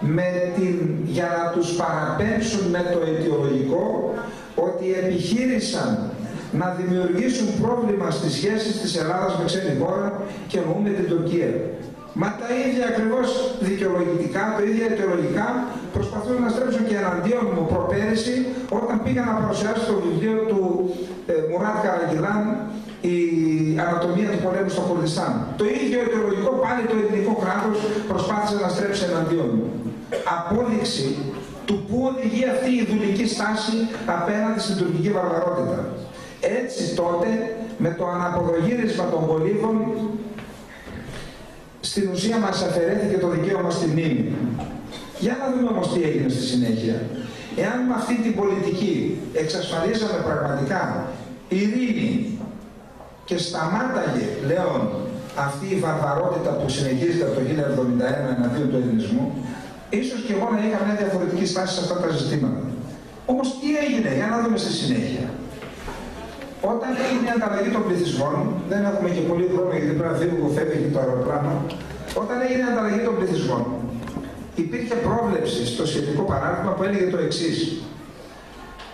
Με την, για να τους παραπέμψουν με το αιτιολογικό ότι επιχείρησαν να δημιουργήσουν πρόβλημα στις σχέσεις της Ελλάδας με ξένη χώρα και εννοούμε την Τουρκία. Μα τα ίδια ακριβώς δικαιολογητικά, τα ίδια αιτιολογικά προσπαθούν να στρέψουν και εναντίον μου προπέρυσι όταν πήγα να παρουσιάσω το βιβλίο του ε, Μουράτ Καραγγιλάν η ανατομία του πολέμου στο Κουρδιστάν. Το ίδιο αιτιολογικό πάλι το ελληνικό κράτος προσπάθησε να στρέψει εναντίον μου. Απόδειξη του πού οδηγεί αυτή η δουλική στάση απέναντι στην τουρκική βαρβαρότητα. Έτσι τότε με το αναποδογύρισμα των πολίτων στην ουσία μας αφαιρέθηκε το δικαίωμα στη μνήμη. Για να δούμε όμως τι έγινε στη συνέχεια. Εάν με αυτή την πολιτική εξασφαλίζαμε πραγματικά ειρήνη και σταμάταγε, λέω, αυτή η βαρβαρότητα που συνεχίζεται από το 1971 εναντίον του ελληνισμού, ίσως και εγώ να είχα μια διαφορετική στάση σε αυτά τα ζητήματα. Όμως τι έγινε, για να δούμε στη συνέχεια. Όταν έγινε η ανταλλαγή των πληθυσμών, δεν έχουμε και πολύ χρόνο γιατί πρέπει να φύγουμε που φεύγει το αεροπλάνο. Όταν έγινε η ανταλλαγή των πληθυσμών, υπήρχε πρόβλεψη στο σχετικό παράδειγμα που έλεγε το εξής.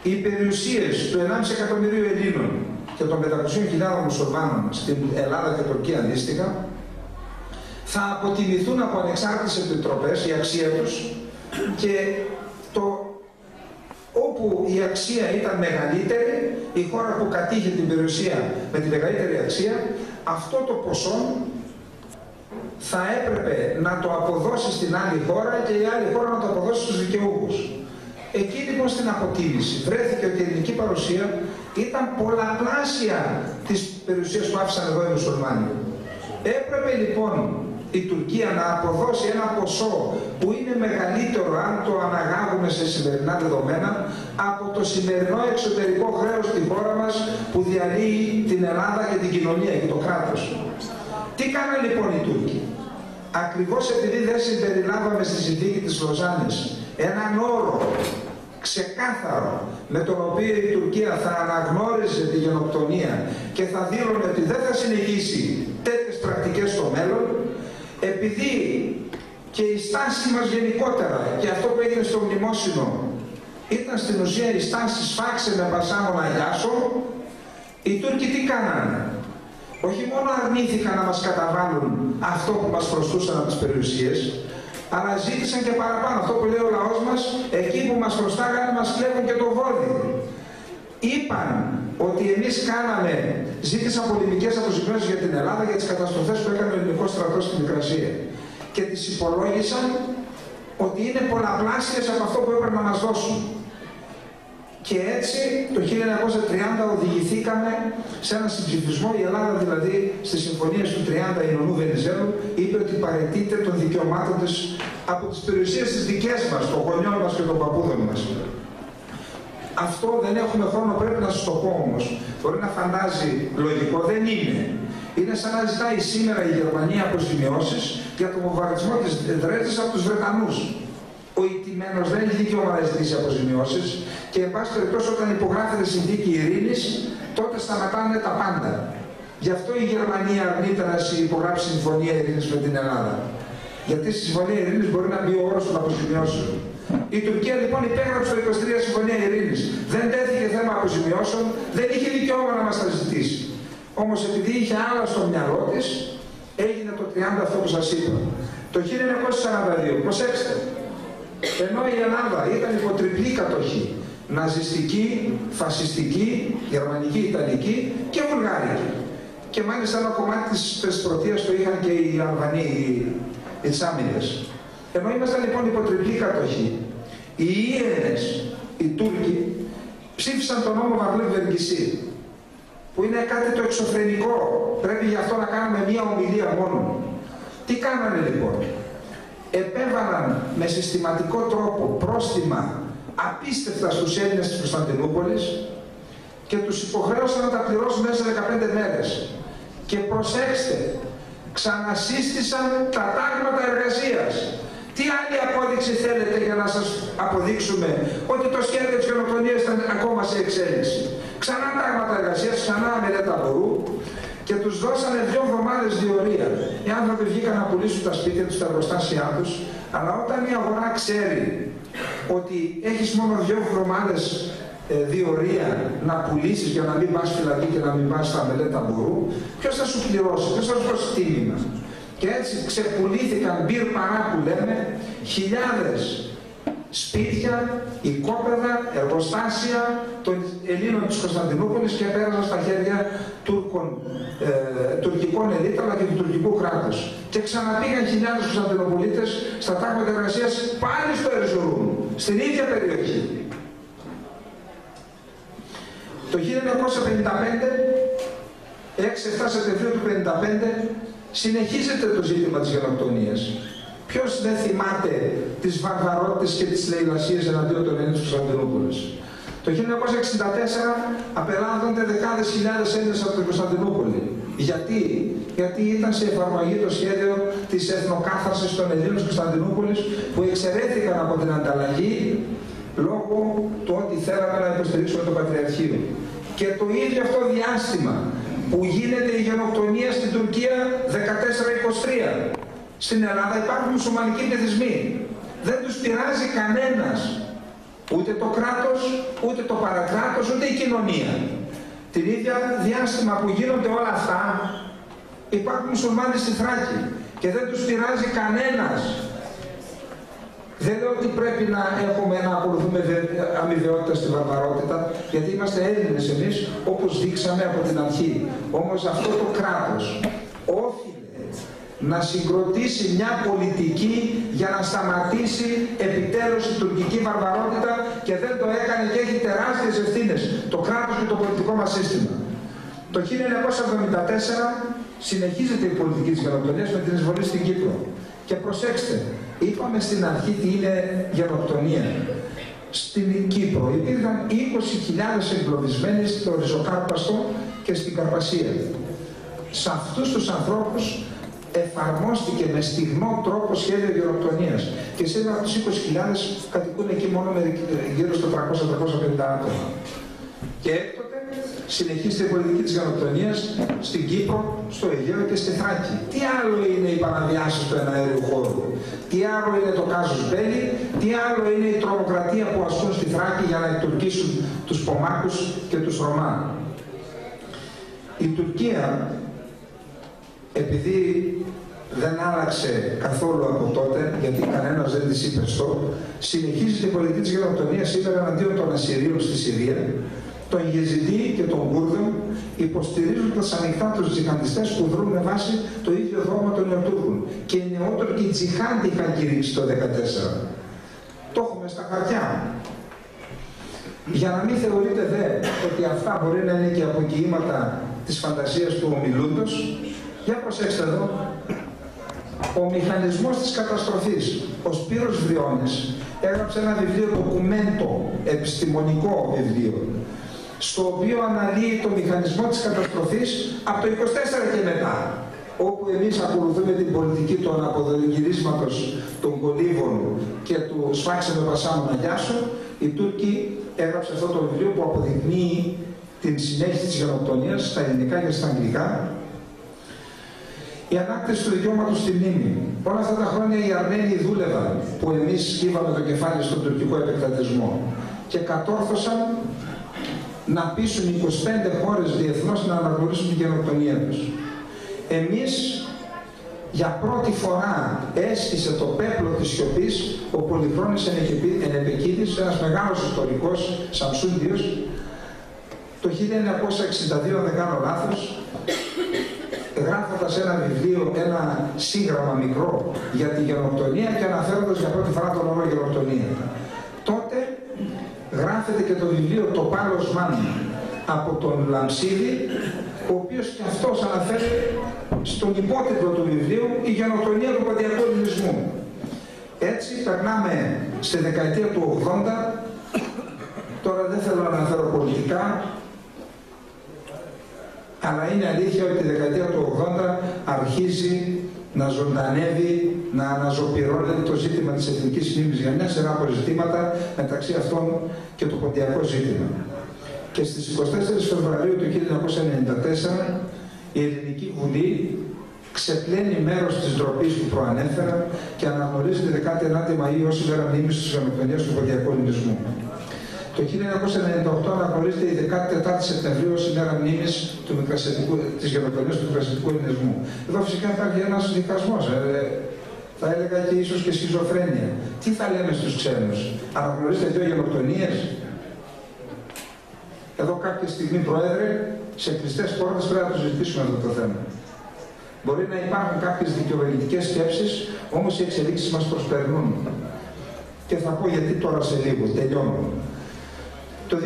Οι περιουσίες του 1,5 εκατομμυρίου Ελλήνων και των 500.000 μουσουλμάνων στην Ελλάδα και Τουρκία αντίστοιχα θα αποτιμηθούν από ανεξάρτητες επιτροπές η αξία τους και το όπου η αξία ήταν μεγαλύτερη, η χώρα που κατήχε την περιουσία με τη μεγαλύτερη αξία, αυτό το ποσό θα έπρεπε να το αποδώσει στην άλλη χώρα και η άλλη χώρα να το αποδώσει στους δικαιούχους. Εκεί λοιπόν στην αποτίμηση βρέθηκε ότι η ελληνική παρουσία ήταν πολλαπλάσια της περιουσίας που άφησαν εδώ οι μουσουλμάνοι. Έπρεπε λοιπόν η Τουρκία να αποδώσει ένα ποσό που είναι μεγαλύτερο αν το αναγάγουμε σε σημερινά δεδομένα από το σημερινό εξωτερικό χρέος στη χώρα μας που διαλύει την Ελλάδα και την κοινωνία και το κράτος. Τι κάνανε λοιπόν οι Τούρκοι; Ακριβώς επειδή δεν συμπεριλάβαμε στη συνθήκη της Λοζάνης έναν όρο ξεκάθαρο με τον οποίο η Τουρκία θα αναγνώριζε τη γενοκτονία και θα δήλωνε ότι δεν θα συνεχίσει τέτοιες πρακτικές στο μέλλον, επειδή και η στάση μας γενικότερα και αυτό που έγινε στο μνημόσυνο ήταν στην ουσία η στάση σφάξε με μπασάμωνα γιάσο, οι Τούρκοι τι κάνανε; Όχι μόνο αρνήθηκαν να μας καταβάλουν αυτό που μας προστούσαν από τις περιουσίες, αλλά ζήτησαν και παραπάνω. Αυτό που λέει ο λαός μας, εκεί που μας χρωστάγανε μας κλέβουν και το βόδι. Είπαν ότι εμείς κάναμε, ζήτησαν πολεμικές αποζημιώσεις για την Ελλάδα για τις καταστροφές που έκανε ο ελληνικός στρατός στην Μικρασία. Και τις υπολόγισαν ότι είναι πολλαπλάσιες από αυτό που έπρεπε να μας δώσουν. Και έτσι το 1930 οδηγηθήκαμε σε ένα συμψηφισμό, η Ελλάδα δηλαδή στις συμφωνίες του 30 Ινωνού Βενιζέλου είπε ότι παρετείται των δικαιωμάτων της από τις περιουσίες της δικές μας, των γονιών μας και των παππούδων μας. Αυτό δεν έχουμε χρόνο, πρέπει να σας το πω όμως. Μπορεί να φαντάζει λογικό, δεν είναι. Είναι σαν να ζητάει σήμερα η Γερμανία αποζημιώσεις για τον βομβαρδισμό της Δρέσδης από τους Βρετανούς ο ηττημένο δεν έχει δικαίωμα να ζητήσει αποζημιώσει και εν πάση περιπτώσει όταν υπογράφεται συνθήκη ειρήνης, τότε σταματάνε τα πάντα. Γι' αυτό η Γερμανία αρνείται να υπογράψει συμφωνία ειρήνης με την Ελλάδα. Γιατί στη συμφωνία ειρήνης μπορεί να μπει ο όρος των αποζημιώσεων. Η Τουρκία λοιπόν υπέγραψε το 23 συμφωνία ειρήνης. Δεν τέθηκε θέμα αποζημιώσεων, δεν είχε δικαίωμα να μας τα ζητήσει. Όμως επειδή είχε άλλα στο μυαλό της, έγινε το 30 αυτό που σας είπα. Το 1942, προσέξτε, ενώ η Ελλάδα ήταν υπό τριπλή κατοχή, ναζιστική, φασιστική, γερμανική, ιταλική και βουλγάρικη. Και μάλιστα ένα κομμάτι της πρωτείας το είχαν και οι Αλβανοί, οι Τσάμιδες. Ενώ ήμασταν λοιπόν υπό τριπλή κατοχή, οι Ιένες, οι Τούρκοι, ψήφισαν τον νόμο Βαρλεύ Βεργισή, που είναι κάτι το εξωφρενικό. Πρέπει γι' αυτό να κάνουμε μία ομιλία μόνο. Τι κάνανε λοιπόν; Επέβαλαν με συστηματικό τρόπο πρόστιμα απίστευτα στους Έλληνες της Κωνσταντινούπολης και τους υποχρέωσαν να τα πληρώσουν μέσα σε 15 μέρες. Και προσέξτε, ξανασύστησαν τα τάγματα εργασίας. Τι άλλη απόδειξη θέλετε για να σας αποδείξουμε ότι το σχέδιο της γενοκτονίας ήταν ακόμα σε εξέλιξη; Ξανά τάγματα εργασίας, ξανά μελέτα μπορού, και τους δώσανε δύο εβδομάδες διορία. Οι άνθρωποι βγήκαν να πουλήσουν τα σπίτια τους, τα εργοστάσια τους, αλλά όταν η αγορά ξέρει ότι έχεις μόνο δύο εβδομάδες ε, διορία να πουλήσεις για να μην πας φυλακή και να μην πας στα μελέτα μπορού, ποιος θα σου πληρώσει, ποιος θα σου δώσει τίμημα. Και έτσι ξεπουλήθηκαν μπυρ παρά που λέμε χιλιάδες σπίτια, οικόπεδα, εργοστάσια των Ελλήνων της Κωνσταντινούπολης και πέρασαν στα χέρια Τούρκων, ε, τουρκικών ελίτ αλλά και του τουρκικού κράτους. Και ξαναπήγαν χιλιάδες Κωνσταντινοπολίτες στα τάγματα εργασίας πάλι στο Ερζουρούμ, στην ίδια περιοχή. Το 1955, 6-7 Σεπτεμβρίου του 1955, συνεχίζεται το ζήτημα της γενοκτονίας. Ποιος δεν θυμάται τις βαρβαρότητες και τις λαϊλασίες εναντίον των Ελλήνων τη Κωνσταντινούπολης; Το 1964 απελάβονται δεκάδες χιλιάδες Έλληνες από την Κωνσταντινούπολη. Γιατί; Γιατί ήταν σε εφαρμογή το σχέδιο της εθνοκάθαρσης των Ελλήνων τη Κωνσταντινούπολης που εξαιρέθηκαν από την ανταλλαγή λόγω του ότι θέλαμε να υποστηρίξουμε το Πατριαρχείο. Και το ίδιο αυτό διάστημα που γίνεται η γενοκτονία στην Τουρκία 14-23 στην Ελλάδα υπάρχουν μουσουλμανικοί πληθυσμοί. Δεν τους πειράζει κανένας. Ούτε το κράτος, ούτε το παρακράτος, ούτε η κοινωνία. Την ίδια διάστημα που γίνονται όλα αυτά, υπάρχουν μουσουλμάνοι στη Θράκη και δεν τους πειράζει κανένας. Δεν λέω ότι πρέπει να έχουμε να ακολουθούμε αμοιβαιότητα στη βαρβαρότητα, γιατί είμαστε Έλληνες εμείς, όπως δείξαμε από την αρχή. Όμως αυτό το κράτος όφιλε να συγκροτήσει μια πολιτική για να σταματήσει επιτέλους η τουρκική βαρβαρότητα και δεν το έκανε και έχει τεράστιες ευθύνες το κράτος και το πολιτικό μας σύστημα. Το 1974 συνεχίζεται η πολιτική της γενοκτονίας με την εισβολή στην Κύπρο. Και προσέξτε, είπαμε στην αρχή τι είναι γενοκτονία. Στην Κύπρο υπήρχαν 20.000 εγκλωβισμένοι στο Ριζοκάρπαστο και στην Καρπασία. Σε αυτούς τους ανθρώπους εφαρμόστηκε με στιγμό τρόπο σχέδιο γενοκτονίας και σήμερα από τους 20.000 κατοικούν εκεί μόνο με γύρω στο 300-350 άτομα. Και έκτοτε συνεχίζεται η πολιτική της γενοκτονίας στην Κύπρο, στο Αιγαίο και στη Θράκη. Τι άλλο είναι οι παραβιάσεις του εναέριου χώρου, τι άλλο είναι το κάζος Μπέλη, τι άλλο είναι η τρομοκρατία που ασκούν στη Θράκη για να εκτουρκήσουν τους Πομάκους και τους Ρωμά; Η Τουρκία, επειδή δεν άλλαξε καθόλου από τότε, γιατί κανένας δεν της είπε στο, συνεχίζει την πολιτική της γενοκτονίας σήμερα εναντίον των Ασσυρίων στη Συρία, των Γεζιδί και των Κούρδων, υποστηρίζοντα ανοιχτά τους τζιχαντιστές που δρούν με βάση το ίδιο δόγμα των Ιωτούρκων. Και οι νεότεροι τζιχάντι είχαν κηρύξει το 2014. Το έχουμε στα χαρτιά. Για να μην θεωρείτε δε ότι αυτά μπορεί να είναι και αποκοιήματα της φαντασίας του ομιλούντος, για προσέξτε εδώ, ο μηχανισμός της καταστροφής. Ο Σπύρος Βριώνης έγραψε ένα βιβλίο ντοκουμέντο, επιστημονικό βιβλίο, στο οποίο αναλύει το μηχανισμό της καταστροφής από το 24 και μετά όπου εμείς ακολουθούμε την πολιτική των αποδογυρίσματος των κολύβων και του σφάξε με πασάμου να γιάσω, οι Τούρκοι έγραψε αυτό το βιβλίο που αποδεικνύει την συνέχιση της γενοκτονίας στα ελληνικά και στα αγγλικά η ανάκτηση του δικαιώματος στη μνήμη. Όλα αυτά τα χρόνια οι Αρμένοι δούλευαν που εμείς σκύβαμε το κεφάλι στον τουρκικό επεκτατισμό και κατόρθωσαν να πείσουν 25 χώρες διεθνώς να αναγνωρίσουν την γενοκτονία τους. Εμείς για πρώτη φορά έσκησε το πέπλο της σιωπής ο Πολυχρόνης Ενεπεκίδης, ένας μεγάλος ιστορικός, Σαμσούντιος, το 1962, αν δεν κάνω λάθος, γράφοντας ένα βιβλίο, ένα σύγγραμμα μικρό για τη γενοκτονία και αναφέροντας για πρώτη φορά τον όρο γενοκτονία. Τότε γράφεται και το βιβλίο «Το Πάλος Μάν» από τον Λαμσίδη, ο οποίος και αυτός αναφέρει στον υπότιτλο του βιβλίου «Η γενοκτονία του παντιακού ελληνισμού». Έτσι περνάμε στη δεκαετία του 80, τώρα δεν θέλω να αναφέρω πολιτικά, αλλά είναι αλήθεια ότι τη δεκαετία του 80 αρχίζει να ζωντανεύει, να αναζωπυρώνεται το ζήτημα της εθνικής μνήμης για μια σειρά από ζητήματα, μεταξύ αυτών και το ποντιακό ζήτημα. Και στις 24 Φεβρουαρίου του 1994 η Ελληνική Βουλή ξεπλένει μέρος της ντροπής που προανέφερα και αναγνωρίζει τη 19η Μαΐου ως ημέρα μνήμης της γενοκτονίας του ποντιακού ελληνισμού. Το 1998 αναγνωρίζεται η 14η Σεπτεμβρίου ως ημέρα μνήμης του της γενοκτονίας του μικρασιατικού ελληνισμού. Εδώ φυσικά υπάρχει ένας διχασμός, ε, θα έλεγα και ίσως και σχιζοφρένεια. Τι θα λέμε στους ξένους, αναγνωρίζετε δύο γενοκτονίες; Εδώ κάποια στιγμή, Πρόεδρε, σε κλειστές πόρτες πρέπει να το συζητήσουμε αυτό το θέμα. Μπορεί να υπάρχουν κάποιες δικαιολογητικέ σκέψεις, όμως οι εξελίξεις μας προσπερνούν. Και θα πω γιατί τώρα σε λίγο, τελειώνω. Το 2007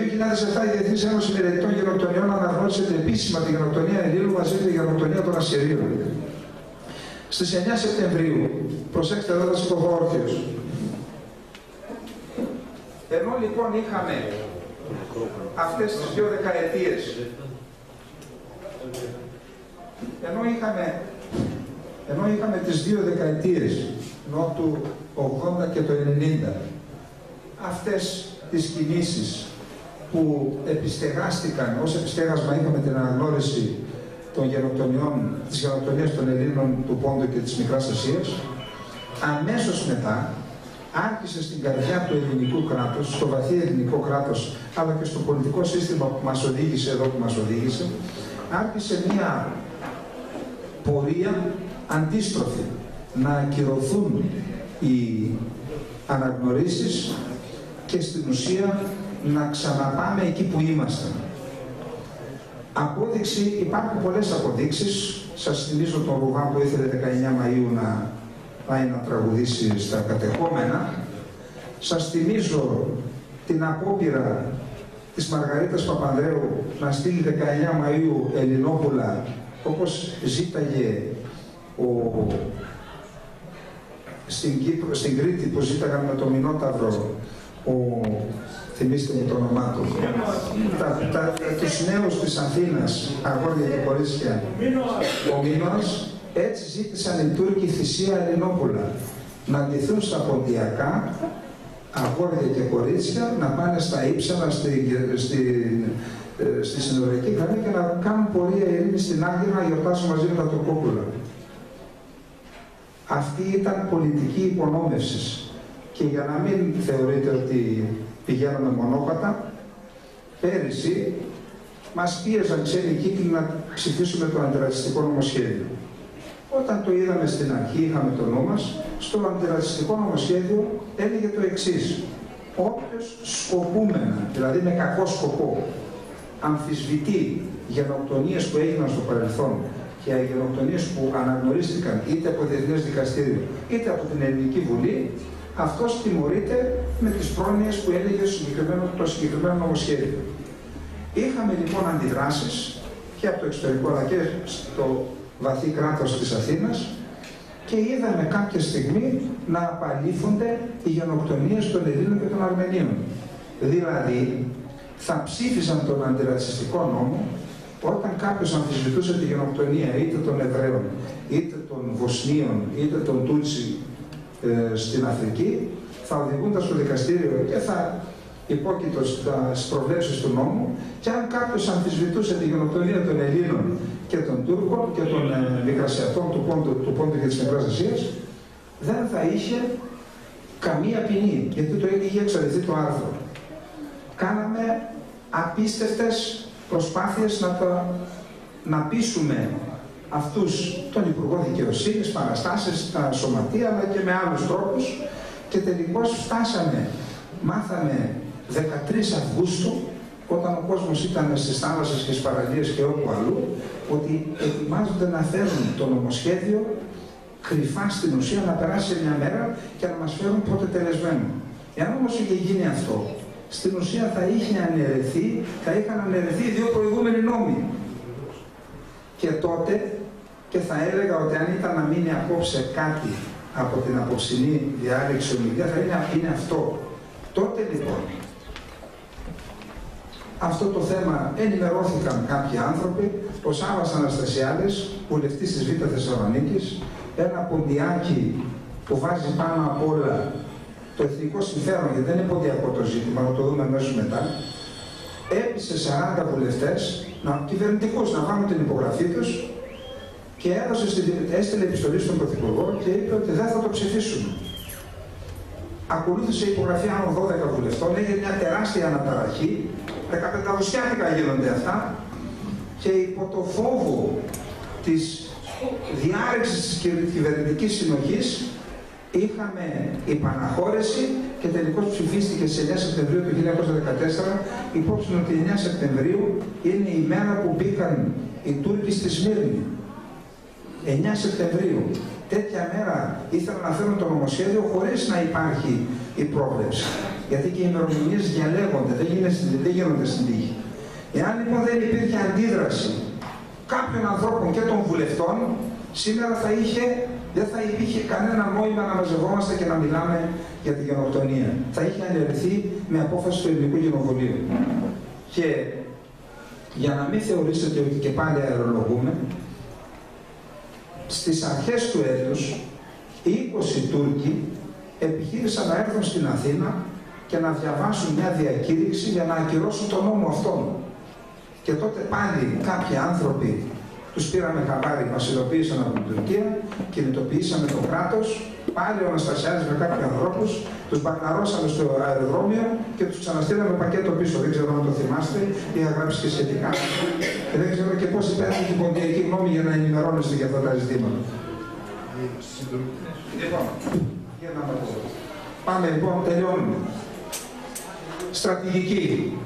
η Διεθνής Ένωση Μελετητών Γενοκτονιών αναγνώρισε επίσημα τη γενοκτονία Ελλήνων μαζί με τη γενοκτονία των Ασσυρίων. Στις 9 Σεπτεμβρίου, προσέξτε εδώ θα σας πω Ενώ λοιπόν είχαμε αυτές τις δύο δεκαετίες, ενώ είχαμε, ενώ είχαμε τις δύο δεκαετίες, ενώ του 80 και το 90, αυτές τις κινήσεις που επιστεγάστηκαν, ως επιστέγασμα είχαμε την αναγνώριση των γενοκτονιών, της γενοκτονίας των Ελλήνων του Πόντου και της Μικράς Ασίας, αμέσως μετά άρχισε στην καρδιά του ελληνικού κράτους, στο βαθύ ελληνικό κράτος, αλλά και στο πολιτικό σύστημα που μας οδήγησε εδώ που μας οδήγησε, άρχισε μια πορεία αντίστροφη, να ακυρωθούν οι αναγνωρίσεις και στην ουσία να ξαναπάμε εκεί που ήμασταν. Απόδειξη, υπάρχουν πολλές αποδείξεις. Σας θυμίζω τον Ρουβά που ήθελε 19 Μαΐου να πάει να τραγουδήσει στα κατεχόμενα. Σας θυμίζω την απόπειρα της Μαργαρίτας Παπανδρέου να στείλει 19 Μαΐου Ελληνόπουλα όπως ζήταγε ο... στην, Κύπρο, στην Κρήτη που ζήταγαν με το Μινόταυρο ο θυμίστε μου το όνομά του, τα, τα, τους νέους της Αθήνας, αγόρια και κορίτσια, ο Μήνος, έτσι ζήτησαν οι Τούρκοι θυσία Ελληνόπουλα, να ντυθούν στα ποντιακά, αγόρια και κορίτσια, να πάνε στα ύψανα, στη, στη, στη συνοδευτική γραμμή και να κάνουν πορεία ειρήνη στην Άγκυρα να γιορτάσουν μαζί με τα Τουρκόπουλα. Αυτή ήταν πολιτική υπονόμευσης. Και για να μην θεωρείτε ότι πηγαίνουμε μονόπατα, πέρυσι μας πίεζαν ξένοι κύκλοι να ψηφίσουμε το αντιρατσιστικό νομοσχέδιο. Όταν το είδαμε στην αρχή, είχαμε το νου μας, στο αντιρατσιστικό νομοσχέδιο έλεγε το εξής. Όποιος σκοπούμενα, δηλαδή με κακό σκοπό, αμφισβητεί γενοκτονίες που έγιναν στο παρελθόν και οι γενοκτονίες που αναγνωρίστηκαν είτε από Διεθνές Δικαστήριο είτε από την Ελληνική Βουλή, αυτός τιμωρείται με τις πρόνοιες που έλεγε συγκεκριμένο, το συγκεκριμένο νομοσχέδιο. Είχαμε λοιπόν αντιδράσεις και από το εξωτερικό αλλά και στο βαθύ κράτος της Αθήνας και είδαμε κάποια στιγμή να απαλήφονται οι γενοκτονίες των Ελλήνων και των Αρμενίων. Δηλαδή, θα ψήφισαν τον αντιρατσιστικό νόμο όταν κάποιος αμφισβητούσε τη γενοκτονία είτε των Εβραίων, είτε των Βοσνίων, είτε των Τούτσι ε, στην Αφρική, θα οδηγούνταν στο δικαστήριο και θα υπόκειτο στι προβλέψεις του νόμου και αν κάποιος αμφισβητούσε τη γενοκτονία των Ελλήνων και των Τούρκων και των ε, Μικρασιατών του Πόντου, του Πόντου και της Μικράς Ασίας, δεν θα είχε καμία ποινή, γιατί το είχε εξαρτηθεί το άρθρο. Κάναμε απίστευτες προσπάθειες να, το, να πείσουμε αυτούς τον Υπουργό Δικαιοσύνης, παραστάσεις, τα σωματεία, αλλά και με άλλους τρόπους και τελικώς φτάσαμε, μάθαμε 13 Αυγούστου, όταν ο κόσμος ήταν στις θάλασσες και στις παραλίες και όπου αλλού, ότι ετοιμάζονται να φέρουν το νομοσχέδιο κρυφά στην ουσία να περάσει μια μέρα και να μας φέρουν πότε τελεσμένο. Εάν όμως είχε γίνει αυτό, στην ουσία θα είχε αναιρεθεί, θα είχαν αναιρεθεί οι δύο προηγούμενοι νόμοι. Και τότε, και θα έλεγα ότι αν ήταν να μείνει απόψε κάτι από την απόψινή διάλεξη ομιλίας, θα είναι, είναι αυτό. Τότε λοιπόν, αυτό το θέμα ενημερώθηκαν κάποιοι άνθρωποι, ο Σάββας Αναστασιάδης, βουλευτής της Β' Θεσσαλονίκης, ένα ποντιάκι που βάζει πάνω απ' όλα το εθνικό συμφέρον, γιατί δεν είναι ποντιακό το ζήτημα, να το δούμε αμέσως μετά, έπεισε 40 βουλευτές, κυβερνητικούς, να βάλουν την υπογραφή τους και έδωσε στην, έστειλε επιστολή στον Πρωθυπουργό και είπε ότι δεν θα το ψηφίσουν. Ακολούθησε η υπογραφή άλλων 12 βουλευτών, έγινε μια τεράστια αναταραχή, 15 δοσιάτικα γίνονται αυτά και υπό το φόβο της διάρρηξης της κυβερνητικής συνοχής είχαμε υπαναχώρηση και τελικώς ψηφίστηκε σε 9 Σεπτεμβρίου του 1914 υπόψη ότι 9 Σεπτεμβρίου είναι η μέρα που μπήκαν οι Τούρκοι στη Σμύρνη. 9 Σεπτεμβρίου. Τέτοια μέρα ήθελαν να φέρουν το νομοσχέδιο χωρίς να υπάρχει η πρόβλεψη. Γιατί και οι ημερομηνίες διαλέγονται, δεν, δεν γίνονται στην τύχη. Εάν λοιπόν δεν υπήρχε αντίδραση κάποιων ανθρώπων και των βουλευτών, σήμερα θα είχε δεν θα υπήρχε κανένα νόημα να μαζευόμαστε και να μιλάμε για τη γενοκτονία. Θα είχε αναιρεθεί με απόφαση του Ελληνικού Κοινοβουλίου. Και για να μην θεωρήσετε ότι και πάλι αερολογούμε, στις αρχές του έτους, 20 Τούρκοι επιχείρησαν να έρθουν στην Αθήνα και να διαβάσουν μια διακήρυξη για να ακυρώσουν τον νόμο αυτόν. Και τότε πάλι κάποιοι άνθρωποι τους πήραμε χαμπάρι, μα ειδοποίησαν από την Τουρκία, κινητοποιήσαμε το κράτος, πάλι ο Αναστασιάδης με κάποιους ανθρώπους, τους μπακαρώσαμε στο αεροδρόμιο και τους ξαναστήραμε πακέτο πίσω. Δεν ξέρω αν το θυμάστε, είχα γράψει και σχετικά. Και δεν ξέρω και πώς υπάρχει την ποντιακή γνώμη για να ενημερώνεστε για αυτά τα ζητήματα. Λοιπόν, για να Πάμε λοιπόν, τελειώνουμε. Στρατηγική.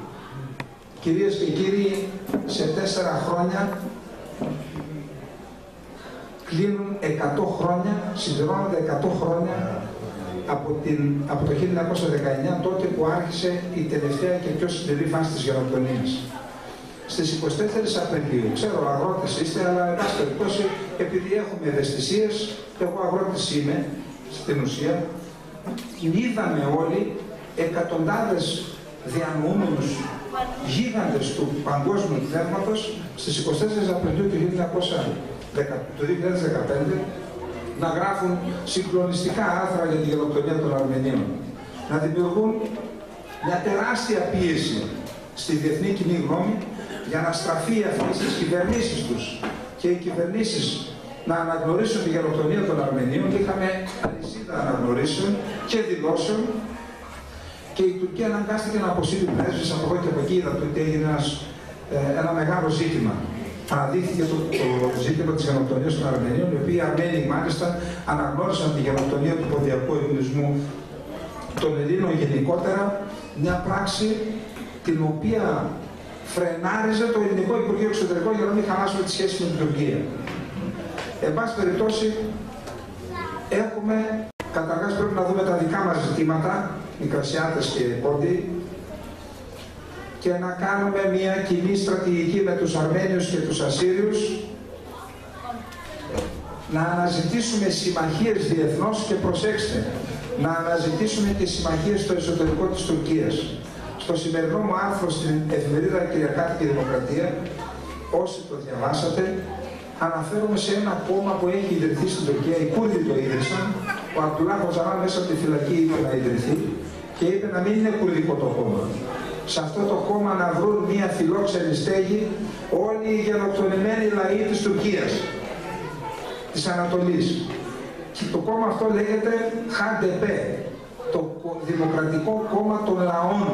Κυρίες και κύριοι, σε τέσσερα χρόνια κλείνουν 100 χρόνια, συμπληρώνονται 100 χρόνια από, την, από το 1919, τότε που άρχισε η τελευταία και πιο συντηρή φάση της γενοκτονίας. Στις 24 Απριλίου, ξέρω αγρότες είστε, αλλά εν πάση περιπτώσει, επειδή έχουμε ευαισθησίες, εγώ αγρότης είμαι, στην ουσία, είδαμε όλοι εκατοντάδες διανοούμενους γίγαντες του παγκόσμιου θέματος στις 24 Απριλίου του 2015 να γράφουν συγκλονιστικά άρθρα για τη γενοκτονία των Αρμενίων. Να δημιουργούν μια τεράστια πίεση στη διεθνή κοινή γνώμη για να στραφεί αυτή στις κυβερνήσεις τους και οι κυβερνήσεις να αναγνωρίσουν τη γενοκτονία των Αρμενίων και είχαμε αλυσίδα αναγνωρίσεων και δηλώσεων και η Τουρκία αναγκάστηκε να αποσύρει πρέσβεις από εδώ και από εκεί, είδατε ότι έγινε ένας, ε, ένα μεγάλο ζήτημα. Αναδείχθηκε το, το ζήτημα της γενοκτονίας των Αρμενίων, οι οποίοι οι Αρμένοι μάλιστα αναγνώρισαν τη γενοκτονία του ποδιακού ελληνισμού των Ελλήνων γενικότερα, μια πράξη την οποία φρενάριζε το ελληνικό Υπουργείο Εξωτερικών για να μην χαλάσουμε τη σχέση με την Τουρκία. Εν πάση περιπτώσει, έχουμε, καταρχάς πρέπει να δούμε τα δικά μας ζητήματα, Μικρασιάτες και Πόντι, και να κάνουμε μια κοινή στρατηγική με τους Αρμένιους και τους Ασσύριους, να αναζητήσουμε συμμαχίες διεθνώς και προσέξτε, να αναζητήσουμε και συμμαχίες στο εσωτερικό της Τουρκίας. Στο σημερινό μου άρθρο στην εφημερίδα Κυριακάτη και Δημοκρατία, όσοι το διαβάσατε, αναφέρομαι σε ένα κόμμα που έχει ιδρυθεί στην Τουρκία, οι Κούρδοι το ίδρυσαν, ο Αμπτουλά Χοζαμά μέσα από τη φυλακή είπε να ιδρυθεί και είπε να μην είναι κουρδικό το κόμμα. Σε αυτό το κόμμα να βρουν μια φιλόξενη στέγη όλοι οι γενοκτονημένοι λαοί της Τουρκίας, της Ανατολής. Και το κόμμα αυτό λέγεται ΧΑΝΤΕΠΕ, το Δημοκρατικό Κόμμα των Λαών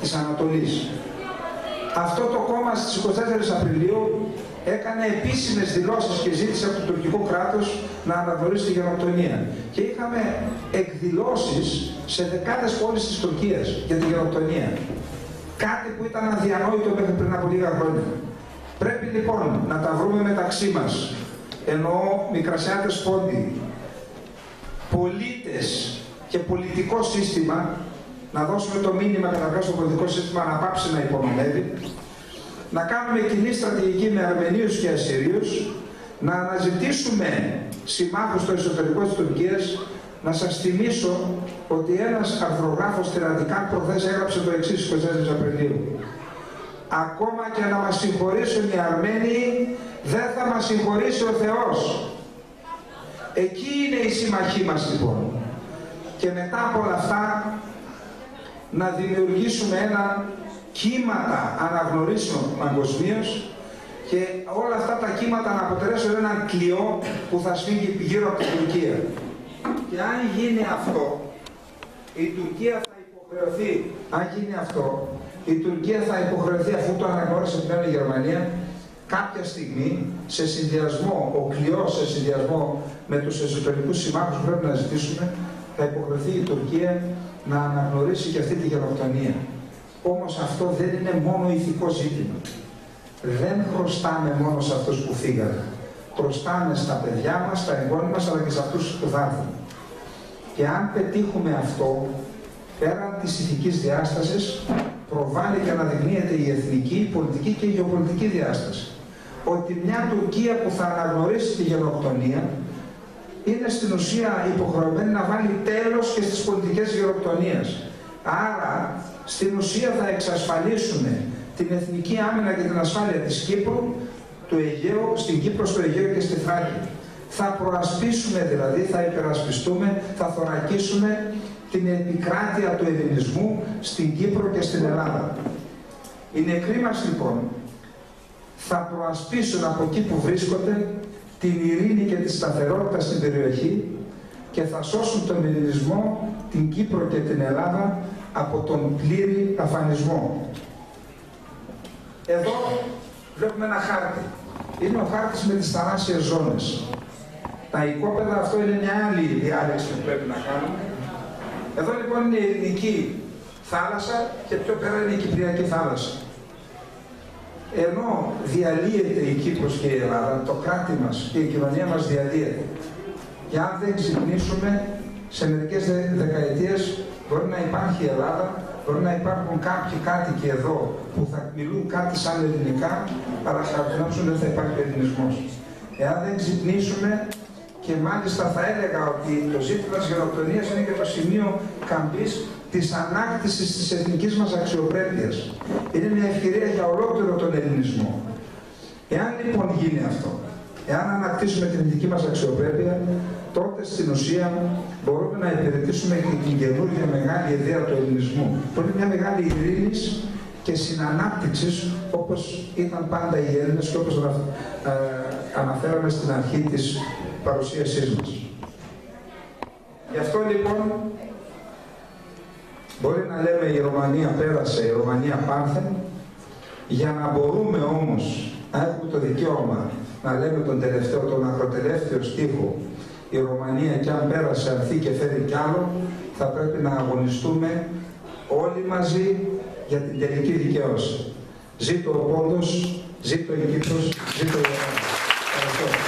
της Ανατολής. Αυτό το κόμμα στις 24 Απριλίου έκανε επίσημες δηλώσεις και ζήτησε από το τουρκικό κράτος να αναγνωρίσει τη γενοκτονία. Και είχαμε εκδηλώσεις σε δεκάδες πόλεις της Τουρκίας για τη γενοκτονία. Κάτι που ήταν αδιανόητο μέχρι πριν από λίγα χρόνια. Πρέπει λοιπόν να τα βρούμε μεταξύ μας, εννοώ Μικρασιάτες Πόντι, πολίτες και πολιτικό σύστημα, να δώσουμε το μήνυμα καταρχάς στο πολιτικό σύστημα να πάψει να υπονομεύει, να κάνουμε κοινή στρατηγική με Αρμενίους και Ασσυρίους, να αναζητήσουμε συμμάχους στο εσωτερικό της Τουρκίας, να σας θυμίσω ότι ένας αρθρογράφος στη Ραδικάλ προχθές έγραψε το εξής 24 Απριλίου. Ακόμα και να μας συγχωρήσουν οι Αρμένοι, δεν θα μας συγχωρήσει ο Θεός. Εκεί είναι η συμμαχή μας λοιπόν. Και μετά από όλα αυτά να δημιουργήσουμε ένα κύματα αναγνωρίσεων παγκοσμίως και όλα αυτά τα κύματα να αποτελέσουν ένα κλειό που θα σφίγγει γύρω από την Τουρκία. Και αν γίνει αυτό, η Τουρκία θα υποχρεωθεί, αν γίνει αυτό, η Τουρκία θα υποχρεωθεί αφού το αναγνώρισε πλέον η Γερμανία, κάποια στιγμή σε συνδυασμό, ο κλειός σε συνδυασμό με τους εσωτερικούς συμμάχους που πρέπει να ζητήσουμε, θα υποχρεωθεί η Τουρκία να αναγνωρίσει και αυτή τη γενοκτονία. Όμως αυτό δεν είναι μόνο ηθικό ζήτημα. Δεν χρωστάμε μόνο σε αυτούς που φύγανε. Χρωστάμε στα παιδιά μας, στα εγγόνια μας, αλλά και σε αυτούς που θα έρθουν. Και αν πετύχουμε αυτό, πέραν της ηθικής διάστασης, προβάλλει και αναδεικνύεται η εθνική, η πολιτική και η γεωπολιτική διάσταση. Ότι μια Τουρκία που θα αναγνωρίσει τη γενοκτονία είναι στην ουσία υποχρεωμένη να βάλει τέλος και στις πολιτικές γενοκτονίες. Άρα στην ουσία θα εξασφαλίσουμε την εθνική άμυνα και την ασφάλεια της Κύπρου, του Αιγαίου, στην Κύπρο, στο Αιγαίο και στη Θράκη. Θα προασπίσουμε δηλαδή, θα υπερασπιστούμε, θα θωρακίσουμε την επικράτεια του ελληνισμού στην Κύπρο και στην Ελλάδα. Οι νεκροί μας λοιπόν θα προασπίσουν από εκεί που βρίσκονται την ειρήνη και τη σταθερότητα στην περιοχή και θα σώσουν τον ελληνισμό, την Κύπρο και την Ελλάδα από τον πλήρη αφανισμό. Εδώ βλέπουμε ένα χάρτη. Είναι ο χάρτης με τις θαλάσσιες ζώνες. Τα οικόπεδα αυτό είναι μια άλλη διάλεξη που πρέπει να κάνουμε. Εδώ λοιπόν είναι η ελληνική θάλασσα και πιο πέρα είναι η Κυπριακή θάλασσα. Ενώ διαλύεται η Κύπρος και η Ελλάδα, το κράτη μας και η κοινωνία μας διαλύεται. Και αν δεν ξυπνήσουμε, σε μερικές δεκαετίες μπορεί να υπάρχει η Ελλάδα, μπορεί να υπάρχουν κάποιοι κάτοικοι εδώ που θα μιλούν κάτι σαν ελληνικά, αλλά χαρακτηρίζουν δεν θα υπάρχει ελληνισμός. Εάν δεν ξυπνήσουμε, και μάλιστα θα έλεγα ότι το ζήτημα της γενοκτονίας είναι και το σημείο καμπής της ανάκτησης της εθνικής μας αξιοπρέπειας. Είναι μια ευκαιρία για ολόκληρο τον ελληνισμό. Εάν λοιπόν γίνει αυτό, εάν ανακτήσουμε την εθνική μας αξιοπρέπεια, τότε στην ουσία μπορούμε να υπηρετήσουμε και την καινούργια μεγάλη ιδέα του ελληνισμού, που είναι μια μεγάλη ειρήνης και συνανάπτυξης όπως ήταν πάντα οι Έλληνες και όπως ε, αναφέραμε στην αρχή της παρουσίασής μας. Γι' αυτό λοιπόν μπορεί να λέμε η Ρωμανία πέρασε, η Ρωμανία πάρθε, για να μπορούμε όμως να έχουμε το δικαίωμα να λέμε τον τελευταίο, τον ακροτελεύθερο στίχο η Ρωμανία και αν πέρασε αρθεί και φέρει κι άλλο, θα πρέπει να αγωνιστούμε όλοι μαζί για την τελική δικαίωση. Ζήτω ο πόντος, ζήτω η Κύπρος, ζήτω η Ελλάδα. Ευχαριστώ.